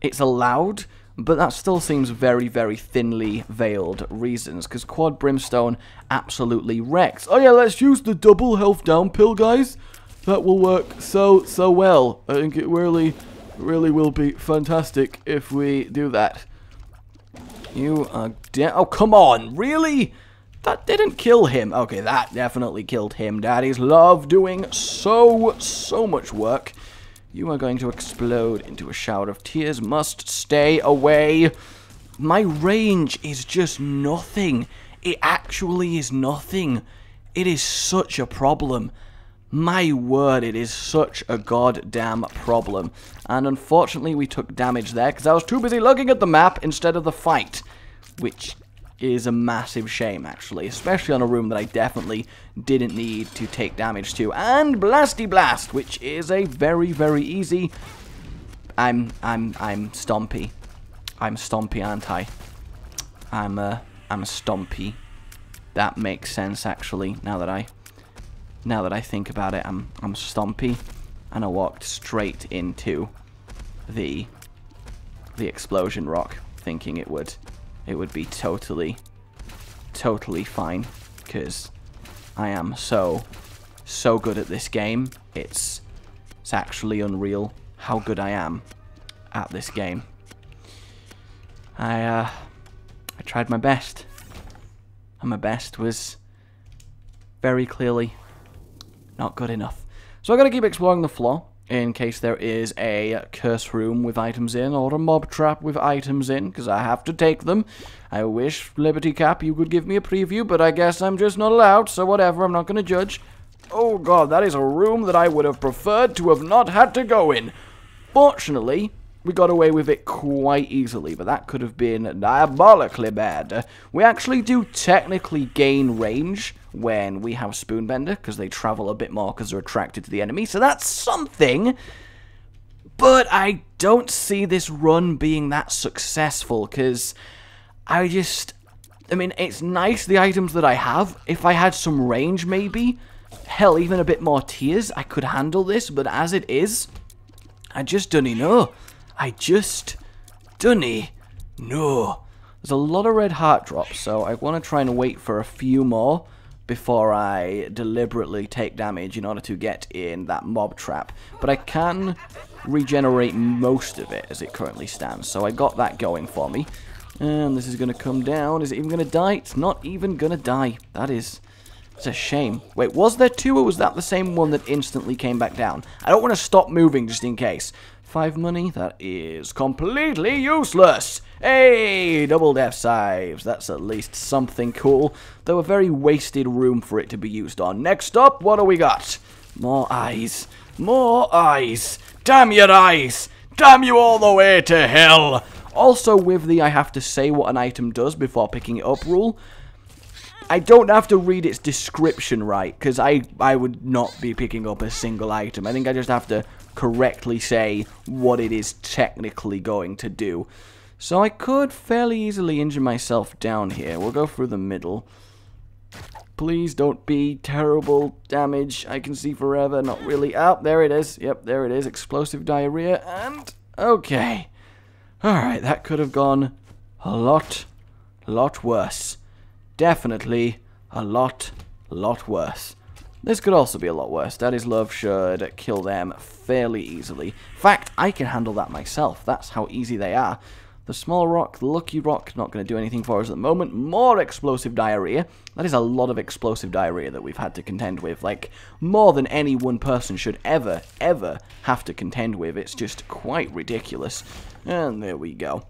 it's allowed, but that still seems very, very thinly veiled reasons, because quad brimstone absolutely wrecks. Oh yeah, let's use the double health down pill, guys. That will work so, so well. I think it really, really will be fantastic if we do that. You are dead. Oh, come on. Really? That didn't kill him. Okay, that definitely killed him. Daddies love doing so, so much work. You are going to explode into a shower of tears. Must stay away. My range is just nothing. It actually is nothing. It is such a problem. My word, it is such a goddamn problem. And unfortunately, we took damage there because I was too busy looking at the map instead of the fight. Which is a massive shame, actually. Especially on a room that I definitely didn't need to take damage to. And Blasty Blast, which is a very, very easy... I'm, I'm, I'm Stompy. I'm Stompy, aren't I? I'm, uh, I'm Stompy. That makes sense, actually, now that I now that I think about it, I'm I'm stompy, and I walked straight into the the explosion rock, thinking it would it would be totally totally fine, because I am so so good at this game. It's it's actually unreal how good I am at this game. I uh I tried my best. And my best was very clearly not good enough. So I gotta keep exploring the floor in case there is a curse room with items in or a mob trap with items in because I have to take them. I wish, Liberty Cap, you could give me a preview, but I guess I'm just not allowed, so whatever, I'm not gonna judge. Oh god, that is a room that I would have preferred to have not had to go in. Fortunately, we got away with it quite easily, but that could have been diabolically bad. We actually do technically gain range when we have Spoonbender, because they travel a bit more because they're attracted to the enemy, so that's something. But I don't see this run being that successful, because I just... I mean, it's nice, the items that I have. If I had some range, maybe, hell, even a bit more tears, I could handle this, but as it is, I just don't know. I just don't know. There's a lot of red heart drops, so I want to try and wait for a few more before I deliberately take damage in order to get in that mob trap. But I can regenerate most of it as it currently stands, so I got that going for me. And this is going to come down. Is it even going to die? It's not even going to die. That is... It's a shame. Wait, was there two or was that the same one that instantly came back down? I don't want to stop moving just in case. Five money, that is completely useless. Hey, double death saves. That's at least something cool, though a very wasted room for it to be used on. Next up, what do we got? More eyes. More eyes. Damn your eyes. Damn you all the way to hell. Also, with the I have to say what an item does before picking it up rule, I don't have to read its description right, because I, I would not be picking up a single item. I think I just have to correctly say what it is technically going to do. So I could fairly easily injure myself down here. We'll go through the middle. Please don't be terrible damage. I can see forever. Not really. Oh, there it is. Yep, there it is. Explosive diarrhea. And, okay. Alright, that could have gone a lot, lot worse. Definitely a lot, lot worse. This could also be a lot worse. Daddy's Love should kill them fairly easily. In fact, I can handle that myself. That's how easy they are. The small rock, the lucky rock, not going to do anything for us at the moment. More explosive diarrhea. That is a lot of explosive diarrhea that we've had to contend with. Like, more than any one person should ever, ever have to contend with. It's just quite ridiculous. And there we go.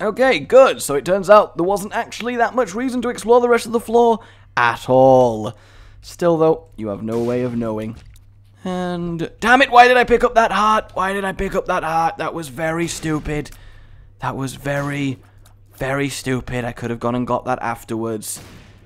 Okay, good. So it turns out there wasn't actually that much reason to explore the rest of the floor at all. Still, though, you have no way of knowing. And, damn it, why did I pick up that heart? Why did I pick up that heart? That was very stupid. That was very, very stupid. I could have gone and got that afterwards.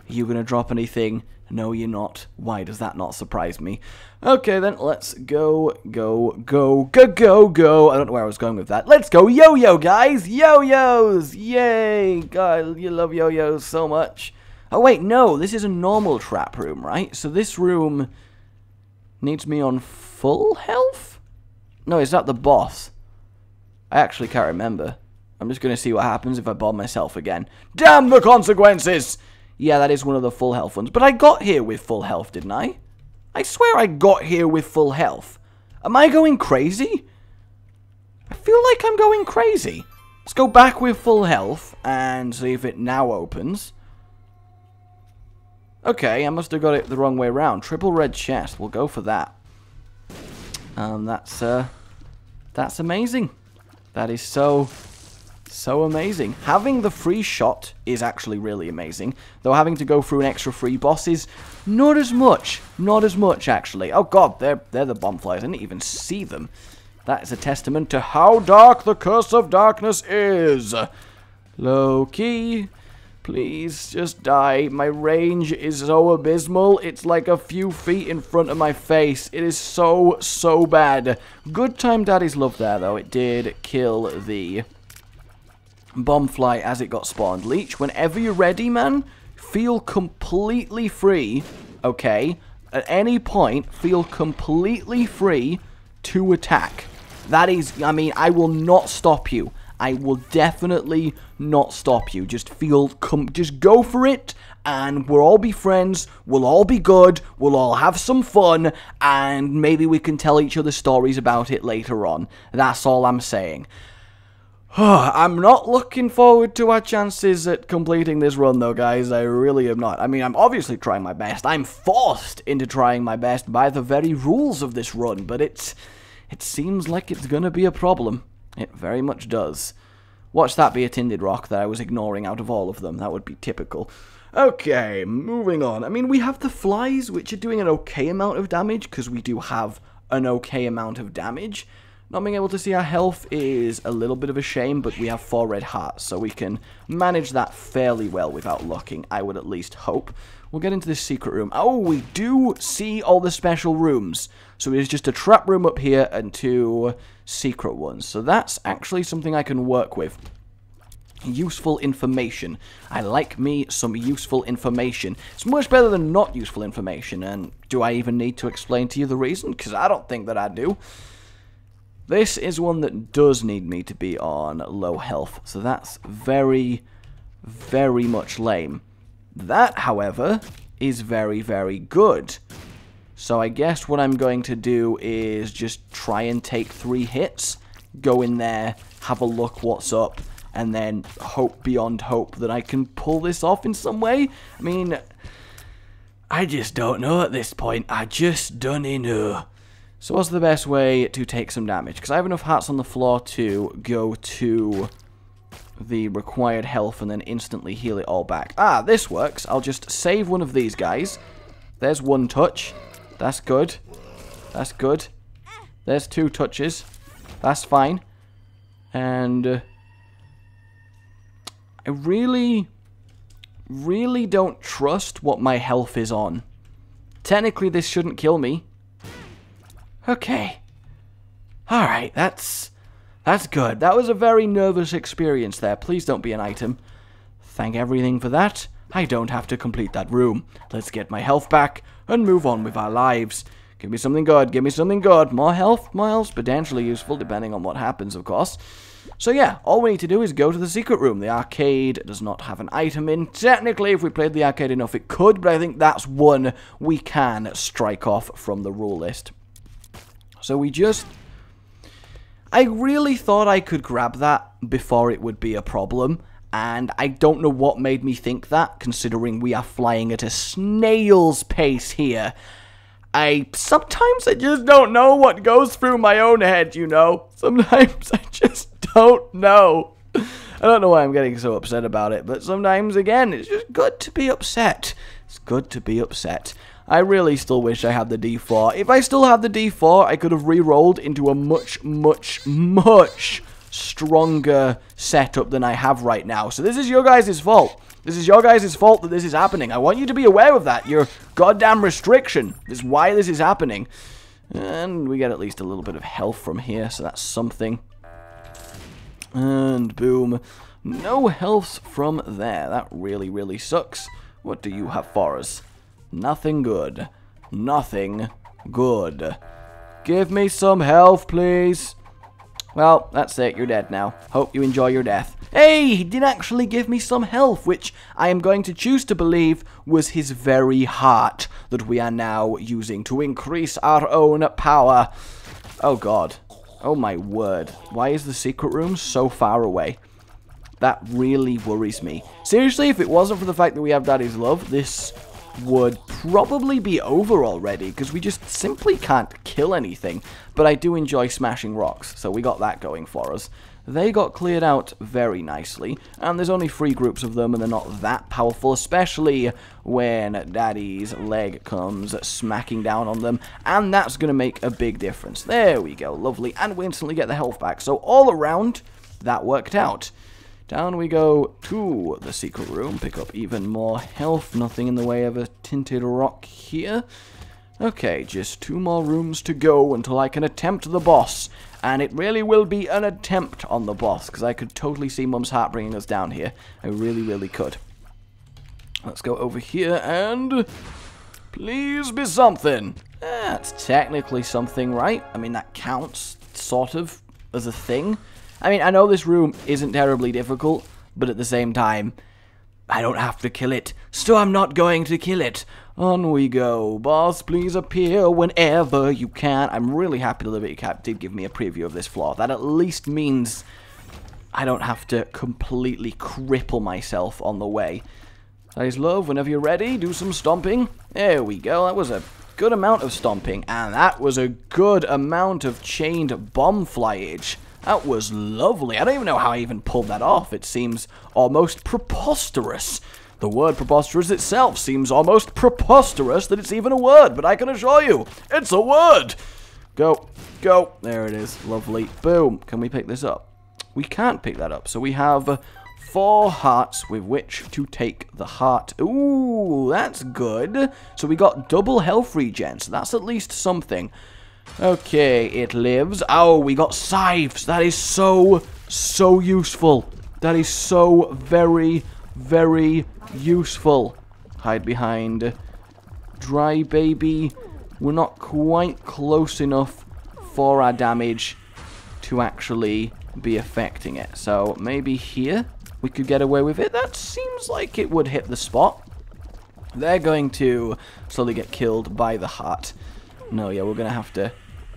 Are you going to drop anything? No, you're not. Why does that not surprise me? Okay, then, let's go, go, go, go, go, go. I don't know where I was going with that. Let's go yo-yo, guys! Yo-yos! Yay! God, you love yo-yos so much. Oh, wait, no, this is a normal trap room, right? So this room needs me on full health? No, is that the boss? I actually can't remember. I'm just going to see what happens if I bomb myself again. Damn the consequences! Yeah, that is one of the full health ones. But I got here with full health, didn't I? I swear I got here with full health. Am I going crazy? I feel like I'm going crazy. Let's go back with full health and see if it now opens. Okay, I must have got it the wrong way around. Triple red chest. We'll go for that. Um, that's, uh, that's amazing. That is so, so amazing. Having the free shot is actually really amazing. Though having to go through an extra free boss is not as much. Not as much, actually. Oh god, they're, they're the bomb flies. I didn't even see them. That is a testament to how dark the Curse of Darkness is. Low key. Please, just die. My range is so abysmal. It's like a few feet in front of my face. It is so, so bad. Good time Daddy's Love there, though. It did kill the Bombfly as it got spawned. Leech, whenever you're ready, man, feel completely free, okay? At any point, feel completely free to attack. That is, I mean, I will not stop you. I will definitely not stop you. Just feel, come, just go for it, and we'll all be friends. We'll all be good. We'll all have some fun, and maybe we can tell each other stories about it later on. That's all I'm saying. I'm not looking forward to our chances at completing this run, though, guys. I really am not. I mean, I'm obviously trying my best. I'm forced into trying my best by the very rules of this run, but it's it seems like it's gonna be a problem. It very much does. Watch that be a Tinted Rock that I was ignoring out of all of them. That would be typical. Okay, moving on. I mean, we have the flies, which are doing an okay amount of damage, because we do have an okay amount of damage. Not being able to see our health is a little bit of a shame, but we have four red hearts, so we can manage that fairly well without looking, I would at least hope. We'll get into this secret room. Oh, we do see all the special rooms. So it is just a trap room up here and two secret ones. So that's actually something I can work with. Useful information. I like me some useful information. It's much better than not useful information. And do I even need to explain to you the reason? Because I don't think that I do. This is one that does need me to be on low health. So that's very, very much lame. That, however, is very, very good. So I guess what I'm going to do is just try and take three hits, go in there, have a look what's up, and then hope beyond hope that I can pull this off in some way. I mean, I just don't know at this point. I just don't know. So what's the best way to take some damage? Because I have enough hearts on the floor to go to the required health and then instantly heal it all back. Ah, this works. I'll just save one of these guys. There's one touch. That's good. That's good. There's two touches. That's fine. And uh, I really, really don't trust what my health is on. Technically, this shouldn't kill me. Okay. Alright, that's... That's good. That was a very nervous experience there. Please don't be an item. Thank everything for that. I don't have to complete that room. Let's get my health back and move on with our lives. Give me something good. Give me something good. More health, more health, potentially useful, depending on what happens, of course. So yeah, all we need to do is go to the secret room. The arcade does not have an item in. Technically, if we played the arcade enough, it could, but I think that's one we can strike off from the rule list. So we just... I really thought I could grab that before it would be a problem, and I don't know what made me think that, considering we are flying at a snail's pace here. I sometimes I just don't know what goes through my own head, you know. Sometimes I just don't know. I don't know why I'm getting so upset about it, but sometimes again, it's just good to be upset. It's good to be upset. I really still wish I had the D4. If I still had the D4, I could have re-rolled into a much, much, much stronger setup than I have right now. So this is your guys' fault. This is your guys' fault that this is happening. I want you to be aware of that. Your goddamn restriction is why this is happening. And we get at least a little bit of health from here, so that's something. And boom. No health from there. That really, really sucks. What do you have for us? Nothing good. Nothing good. Give me some health, please. Well, that's it. You're dead now. Hope you enjoy your death. Hey, he did actually give me some health, which I am going to choose to believe was his very heart that we are now using to increase our own power. Oh god. Oh my word. Why is the secret room so far away? That really worries me. Seriously, if it wasn't for the fact that we have Daddy's Love, this would probably be over already, because we just simply can't kill anything. But I do enjoy smashing rocks, so we got that going for us. They got cleared out very nicely, and there's only three groups of them, and they're not that powerful, especially when Daddy's leg comes smacking down on them, and that's going to make a big difference. There we go, lovely, and we instantly get the health back. So all around, that worked out. Down we go to the secret room, pick up even more health, nothing in the way of a tinted rock here. Okay, just two more rooms to go until I can attempt the boss. And it really will be an attempt on the boss, because I could totally see Mum's heart bringing us down here. I really, really could. Let's go over here and... Please be something. That's technically something, right? I mean, that counts, sort of, as a thing. I mean, I know this room isn't terribly difficult, but at the same time, I don't have to kill it, so I'm not going to kill it. On we go. Boss, please appear whenever you can. I'm really happy the Liberty Cap did give me a preview of this floor. That at least means I don't have to completely cripple myself on the way. Nice love, whenever you're ready, do some stomping. There we go. That was a good amount of stomping, and that was a good amount of chained bomb flyage. That was lovely. I don't even know how I even pulled that off. It seems almost preposterous. The word preposterous itself seems almost preposterous that it's even a word, but I can assure you, it's a word! Go, go, there it is, lovely. Boom, can we pick this up? We can't pick that up, so we have four hearts with which to take the heart. Ooh, that's good. So we got double health regen, so that's at least something. Okay, it lives. Oh, we got scythes. That is so, so useful. That is so very, very useful. Hide behind. Dry baby. We're not quite close enough for our damage to actually be affecting it. So maybe here we could get away with it. That seems like it would hit the spot. They're going to slowly get killed by the heart. No, yeah, we're to have to...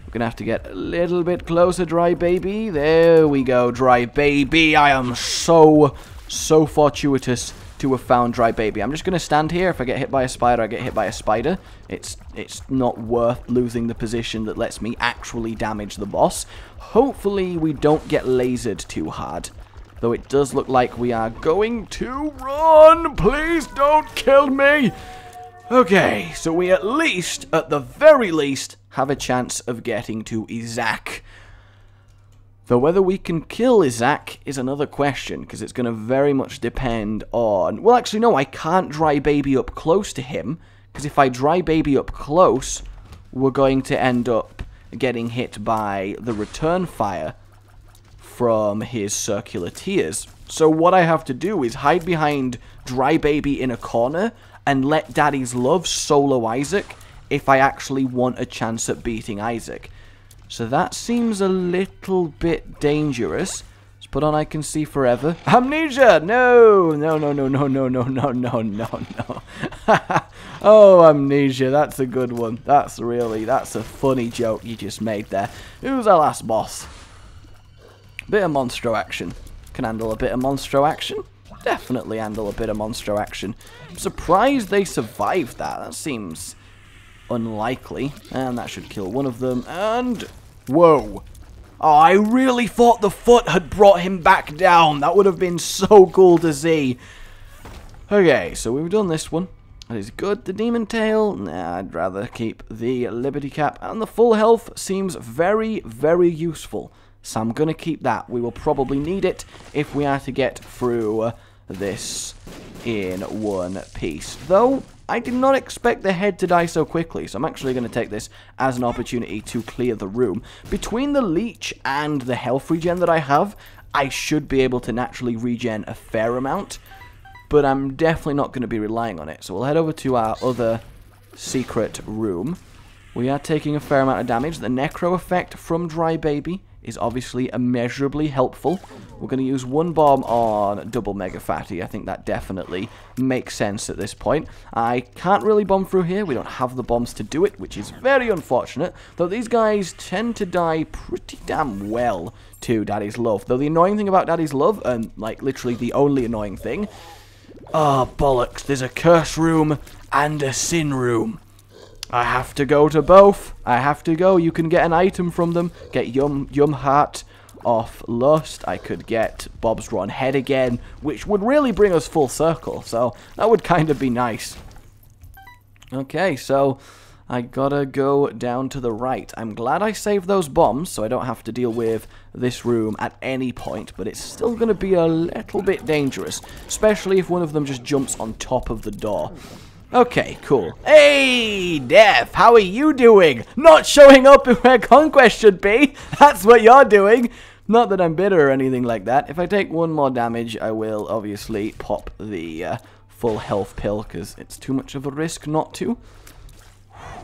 We're to have to get a little bit closer, Dry Baby. There we go, Dry Baby. I am so, so fortuitous to have found Dry Baby. I'm just to stand here. If I get hit by a spider, I get hit by a spider. It's, it's not worth losing the position that lets me actually damage the boss. Hopefully, we don't get lasered too hard. Though it does look like we are going to run. Please don't kill me. Okay, so we at least, at the very least, have a chance of getting to Isaac. Though whether we can kill Isaac is another question, because it's going to very much depend on... Well, actually, no, I can't dry baby up close to him, because if I dry baby up close, we're going to end up getting hit by the return fire from his circular tears. So what I have to do is hide behind dry baby in a corner and let daddy's love solo Isaac if I actually want a chance at beating Isaac. So that seems a little bit dangerous. Let's put on I Can See Forever. Amnesia! No! No, no, no, no, no, no, no, no, no, no. oh, Amnesia, that's a good one. That's really, that's a funny joke you just made there. Who's our last boss? Bit of Monstro action. Can handle a bit of Monstro action. Definitely handle a bit of Monstro action. I'm surprised they survived that. That seems unlikely. And that should kill one of them. And Whoa. Oh, I really thought the foot had brought him back down. That would have been so cool to see. Okay, so we've done this one. That is good. The Demon Tail, nah, I'd rather keep the Liberty Cap. And the Full Health seems very, very useful. So I'm going to keep that. We will probably need it if we are to get through uh, this in one piece. Though, I did not expect the head to die so quickly, so I'm actually going to take this as an opportunity to clear the room. Between the leech and the health regen that I have, I should be able to naturally regen a fair amount, but I'm definitely not going to be relying on it. So we'll head over to our other secret room. We are taking a fair amount of damage. The Necro effect from Dry Baby is obviously immeasurably helpful. We're going to use one bomb on Double Mega Fatty. I think that definitely makes sense at this point. I can't really bomb through here. We don't have the bombs to do it, which is very unfortunate. Though these guys tend to die pretty damn well to Daddy's Love. Though the annoying thing about Daddy's Love, and like literally the only annoying thing... Oh, bollocks. There's a curse room and a sin room. I have to go to both. I have to go. You can get an item from them. Get Yum Yum Heart off Lust. I could get Bob's Rotten Head again, which would really bring us full circle. So that would kind of be nice. Okay, so I gotta go down to the right. I'm glad I saved those bombs, so I don't have to deal with this room at any point, but it's still gonna be a little bit dangerous, especially if one of them just jumps on top of the door. Okay, cool. Hey, Death, how are you doing? Not showing up where Conquest should be. That's what you're doing. Not that I'm bitter or anything like that. If I take one more damage, I will obviously pop the uh, full health pill because it's too much of a risk not to.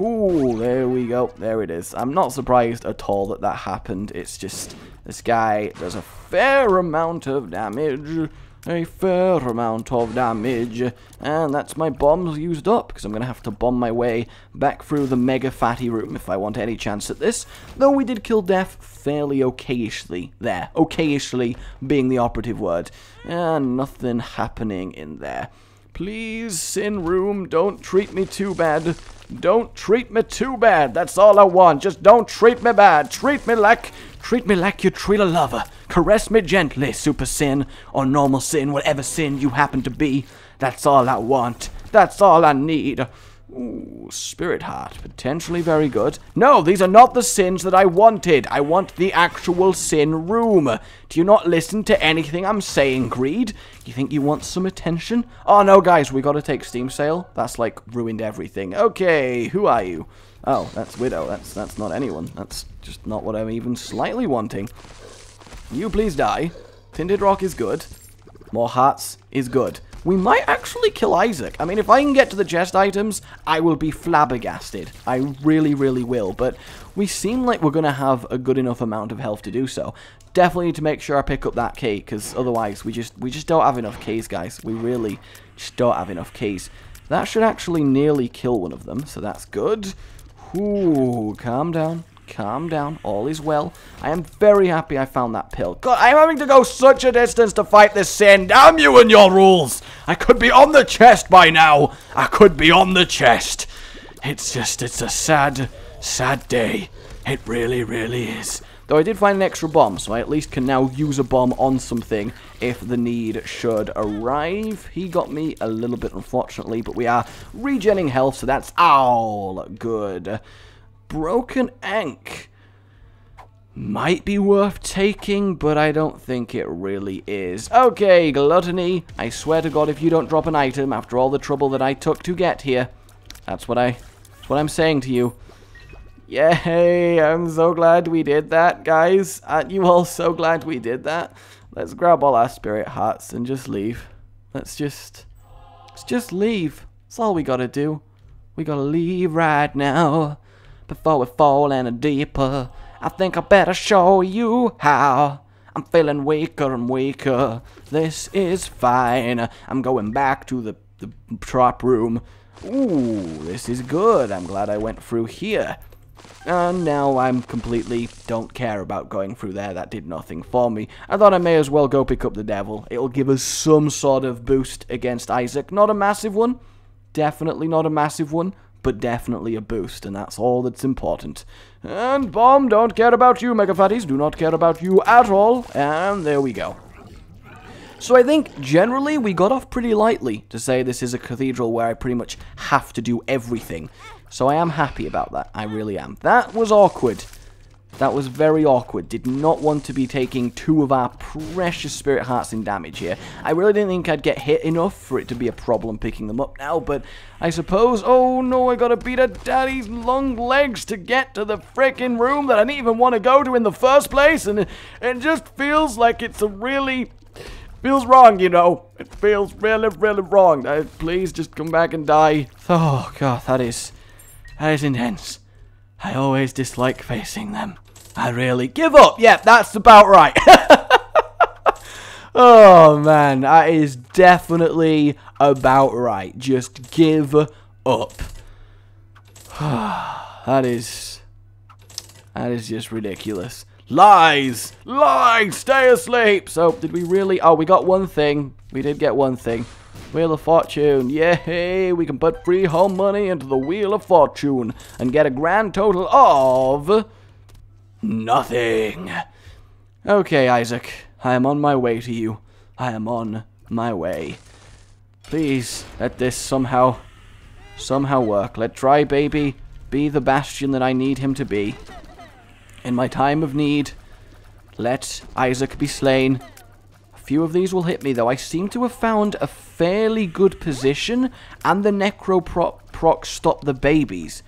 Ooh, there we go. There it is. I'm not surprised at all that that happened. It's just this guy does a fair amount of damage a fair amount of damage. And that's my bombs used up, because I'm going to have to bomb my way back through the mega fatty room if I want any chance at this. Though we did kill Death fairly okayishly there. Okayishly being the operative word. And nothing happening in there. Please, Sin Room, don't treat me too bad. Don't treat me too bad. That's all I want. Just don't treat me bad. Treat me like Treat me like you treat a lover. Caress me gently, super sin, or normal sin, whatever sin you happen to be. That's all I want. That's all I need. Ooh, Spirit Heart. Potentially very good. No, these are not the sins that I wanted. I want the actual sin room. Do you not listen to anything I'm saying, Greed? You think you want some attention? Oh, no, guys, we gotta take Steam Sale. That's, like, ruined everything. Okay, who are you? Oh, that's Widow. That's that's not anyone. That's just not what I'm even slightly wanting. You please die. Tinted Rock is good. More hearts is good. We might actually kill Isaac. I mean, if I can get to the chest items, I will be flabbergasted. I really, really will. But we seem like we're going to have a good enough amount of health to do so. Definitely need to make sure I pick up that key, because otherwise we just we just don't have enough keys, guys. We really just don't have enough keys. That should actually nearly kill one of them, so that's good. Ooh, calm down. Calm down. All is well. I am very happy I found that pill. God, I'm having to go such a distance to fight this sin. Damn you and your rules. I could be on the chest by now. I could be on the chest. It's just, it's a sad, sad day. It really, really is. Though I did find an extra bomb, so I at least can now use a bomb on something if the need should arrive. He got me a little bit, unfortunately, but we are regenning health, so that's all good. Broken Ankh might be worth taking, but I don't think it really is. Okay, Gluttony, I swear to God if you don't drop an item after all the trouble that I took to get here, that's what I, that's what I'm saying to you. Yay, I'm so glad we did that, guys. Aren't you all so glad we did that? Let's grab all our spirit hearts and just leave. Let's just, let's just leave. That's all we gotta do. We gotta leave right now before we fall any deeper. I think I better show you how. I'm feeling weaker and weaker. This is fine. I'm going back to the, the trap room. Ooh, this is good. I'm glad I went through here. And now I'm completely don't care about going through there. That did nothing for me. I thought I may as well go pick up the devil. It'll give us some sort of boost against Isaac. Not a massive one. Definitely not a massive one but definitely a boost, and that's all that's important. And Bomb, don't care about you, Mega Fatties, do not care about you at all, and there we go. So I think generally we got off pretty lightly to say this is a cathedral where I pretty much have to do everything. So I am happy about that, I really am. That was awkward. That was very awkward. Did not want to be taking two of our precious spirit hearts in damage here. I really didn't think I'd get hit enough for it to be a problem picking them up now, but I suppose... Oh no, I gotta beat a daddy's long legs to get to the freaking room that I didn't even want to go to in the first place, and it, just feels like it's a really... Feels wrong, you know. It feels really, really wrong. I, please just come back and die. Oh, God, that is... That is intense. I always dislike facing them. I really give up. Yeah, that's about right. oh man, that is definitely about right. Just give up. that is that is just ridiculous. Lies! Lies! Stay asleep! So, did we really... Oh, we got one thing. We did get one thing. Wheel of Fortune. Yay! We can put free home money into the Wheel of Fortune and get a grand total of... Nothing. Okay, Isaac. I am on my way to you. I am on my way. Please, let this somehow, somehow work. Let Dry Baby be the bastion that I need him to be. In my time of need, let Isaac be slain. A few of these will hit me, though. I seem to have found a fairly good position, and the Necro proc, stop the babies,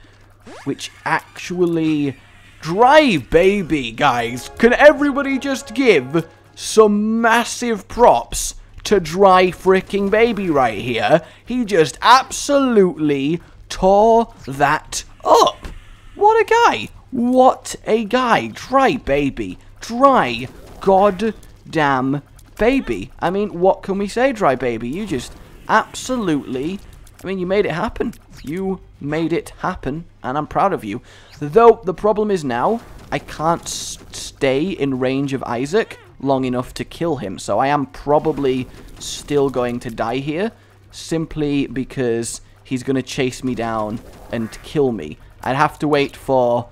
which actually Dry Baby, guys. Can everybody just give some massive props to Dry Freaking Baby right here? He just absolutely tore that up. What a guy. What a guy. Dry Baby. Dry goddamn baby. I mean, what can we say, Dry Baby? You just absolutely... I mean, you made it happen. You made it happen, and I'm proud of you. Though, the problem is now, I can't stay in range of Isaac long enough to kill him, so I am probably still going to die here, simply because he's going to chase me down and kill me. I'd have to wait for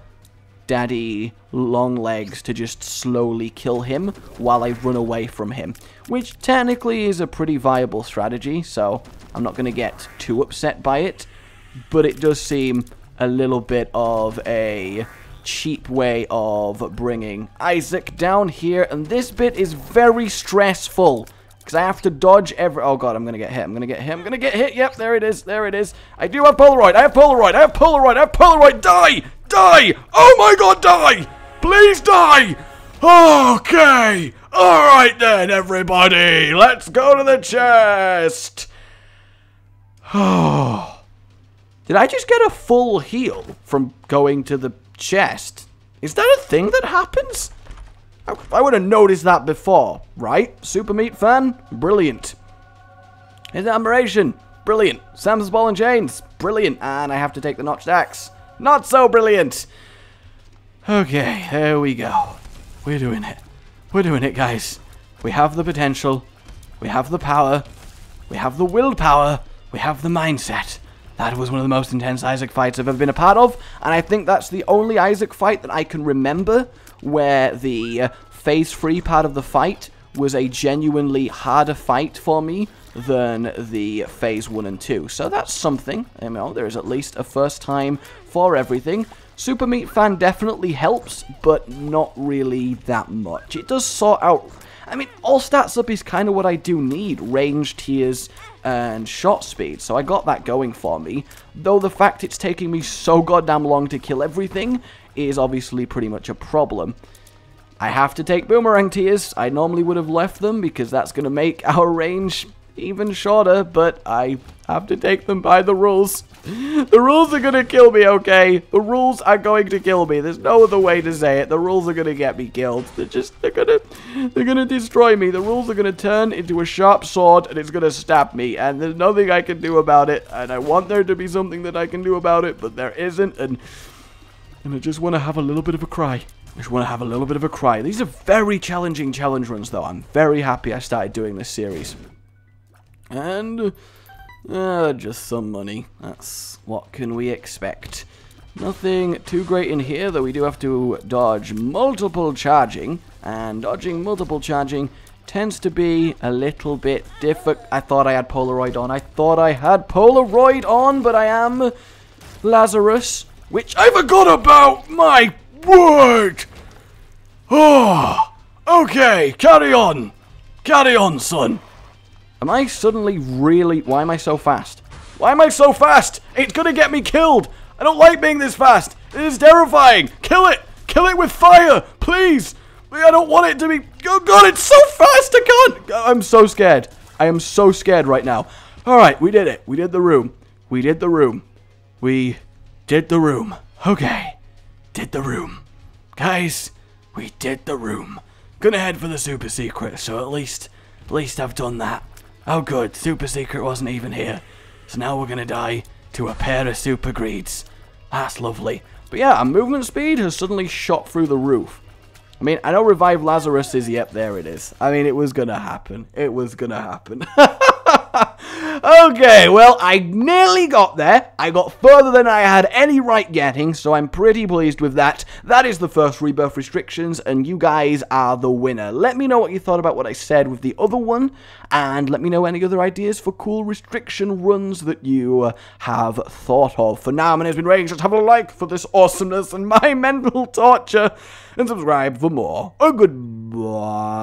Daddy Longlegs to just slowly kill him while I run away from him, which technically is a pretty viable strategy, so I'm not going to get too upset by it but it does seem a little bit of a cheap way of bringing Isaac down here, and this bit is very stressful. Because I have to dodge every... Oh, God, I'm going to get hit. I'm going to get hit. I'm going to get hit. Yep, there it is. There it is. I do have Polaroid. I have Polaroid. I have Polaroid. I have Polaroid. Die! Die! Oh, my God, die! Please die! Okay. All right, then, everybody. Let's go to the chest. Oh... Did I just get a full heal from going to the chest? Is that a thing that happens? I, I would have noticed that before, right? Super Meat fan? Brilliant. His admiration? Brilliant. Sam's ball and chains? Brilliant. And I have to take the notched axe. Not so brilliant. Okay, there we go. We're doing it. We're doing it, guys. We have the potential. We have the power. We have the willpower. We have the mindset. That was one of the most intense Isaac fights I've ever been a part of, and I think that's the only Isaac fight that I can remember where the uh, phase 3 part of the fight was a genuinely harder fight for me than the phase 1 and 2. So that's something. You know, there is at least a first time for everything. Super Meat Fan definitely helps, but not really that much. It does sort out... I mean, all stats up is kind of what I do need. Range, tears, and shot speed. So I got that going for me. Though the fact it's taking me so goddamn long to kill everything is obviously pretty much a problem. I have to take boomerang tears. I normally would have left them because that's going to make our range even shorter, but I have to take them by the rules. The rules are gonna kill me, okay? The rules are going to kill me. There's no other way to say it. The rules are gonna get me killed. They're just, they're gonna, they're gonna destroy me. The rules are gonna turn into a sharp sword and it's gonna stab me. And there's nothing I can do about it. And I want there to be something that I can do about it, but there isn't. And, and I just want to have a little bit of a cry. I just want to have a little bit of a cry. These are very challenging challenge runs, though. I'm very happy I started doing this series. And uh, just some money. That's what can we expect. Nothing too great in here, though we do have to dodge multiple charging. And dodging multiple charging tends to be a little bit difficult. I thought I had Polaroid on. I thought I had Polaroid on, but I am Lazarus, which I forgot about. My word! Oh, okay, carry on. Carry on, son. Am I suddenly really... Why am I so fast? Why am I so fast? It's gonna get me killed. I don't like being this fast. It is terrifying. Kill it. Kill it with fire. Please. I don't want it to be... Oh, God, it's so fast. I can't. I'm so scared. I am so scared right now. All right, we did it. We did the room. We did the room. We did the room. Okay. Did the room. Guys, we did the room. Gonna head for the super secret, so at least, at least I've done that. Oh good, Super Secret wasn't even here. So now we're gonna die to a pair of Super Greeds. That's lovely. But yeah, our movement speed has suddenly shot through the roof. I mean, I know Revive Lazarus is, yep, there it is. I mean, it was gonna happen. It was gonna happen. okay, well, I nearly got there. I got further than I had any right getting, so I'm pretty pleased with that. That is the first rebirth restrictions, and you guys are the winner. Let me know what you thought about what I said with the other one, and let me know any other ideas for cool restriction runs that you uh, have thought of. For now, my name's been Rage. Just have a like for this awesomeness and my mental torture, and subscribe for more. Oh, goodbye.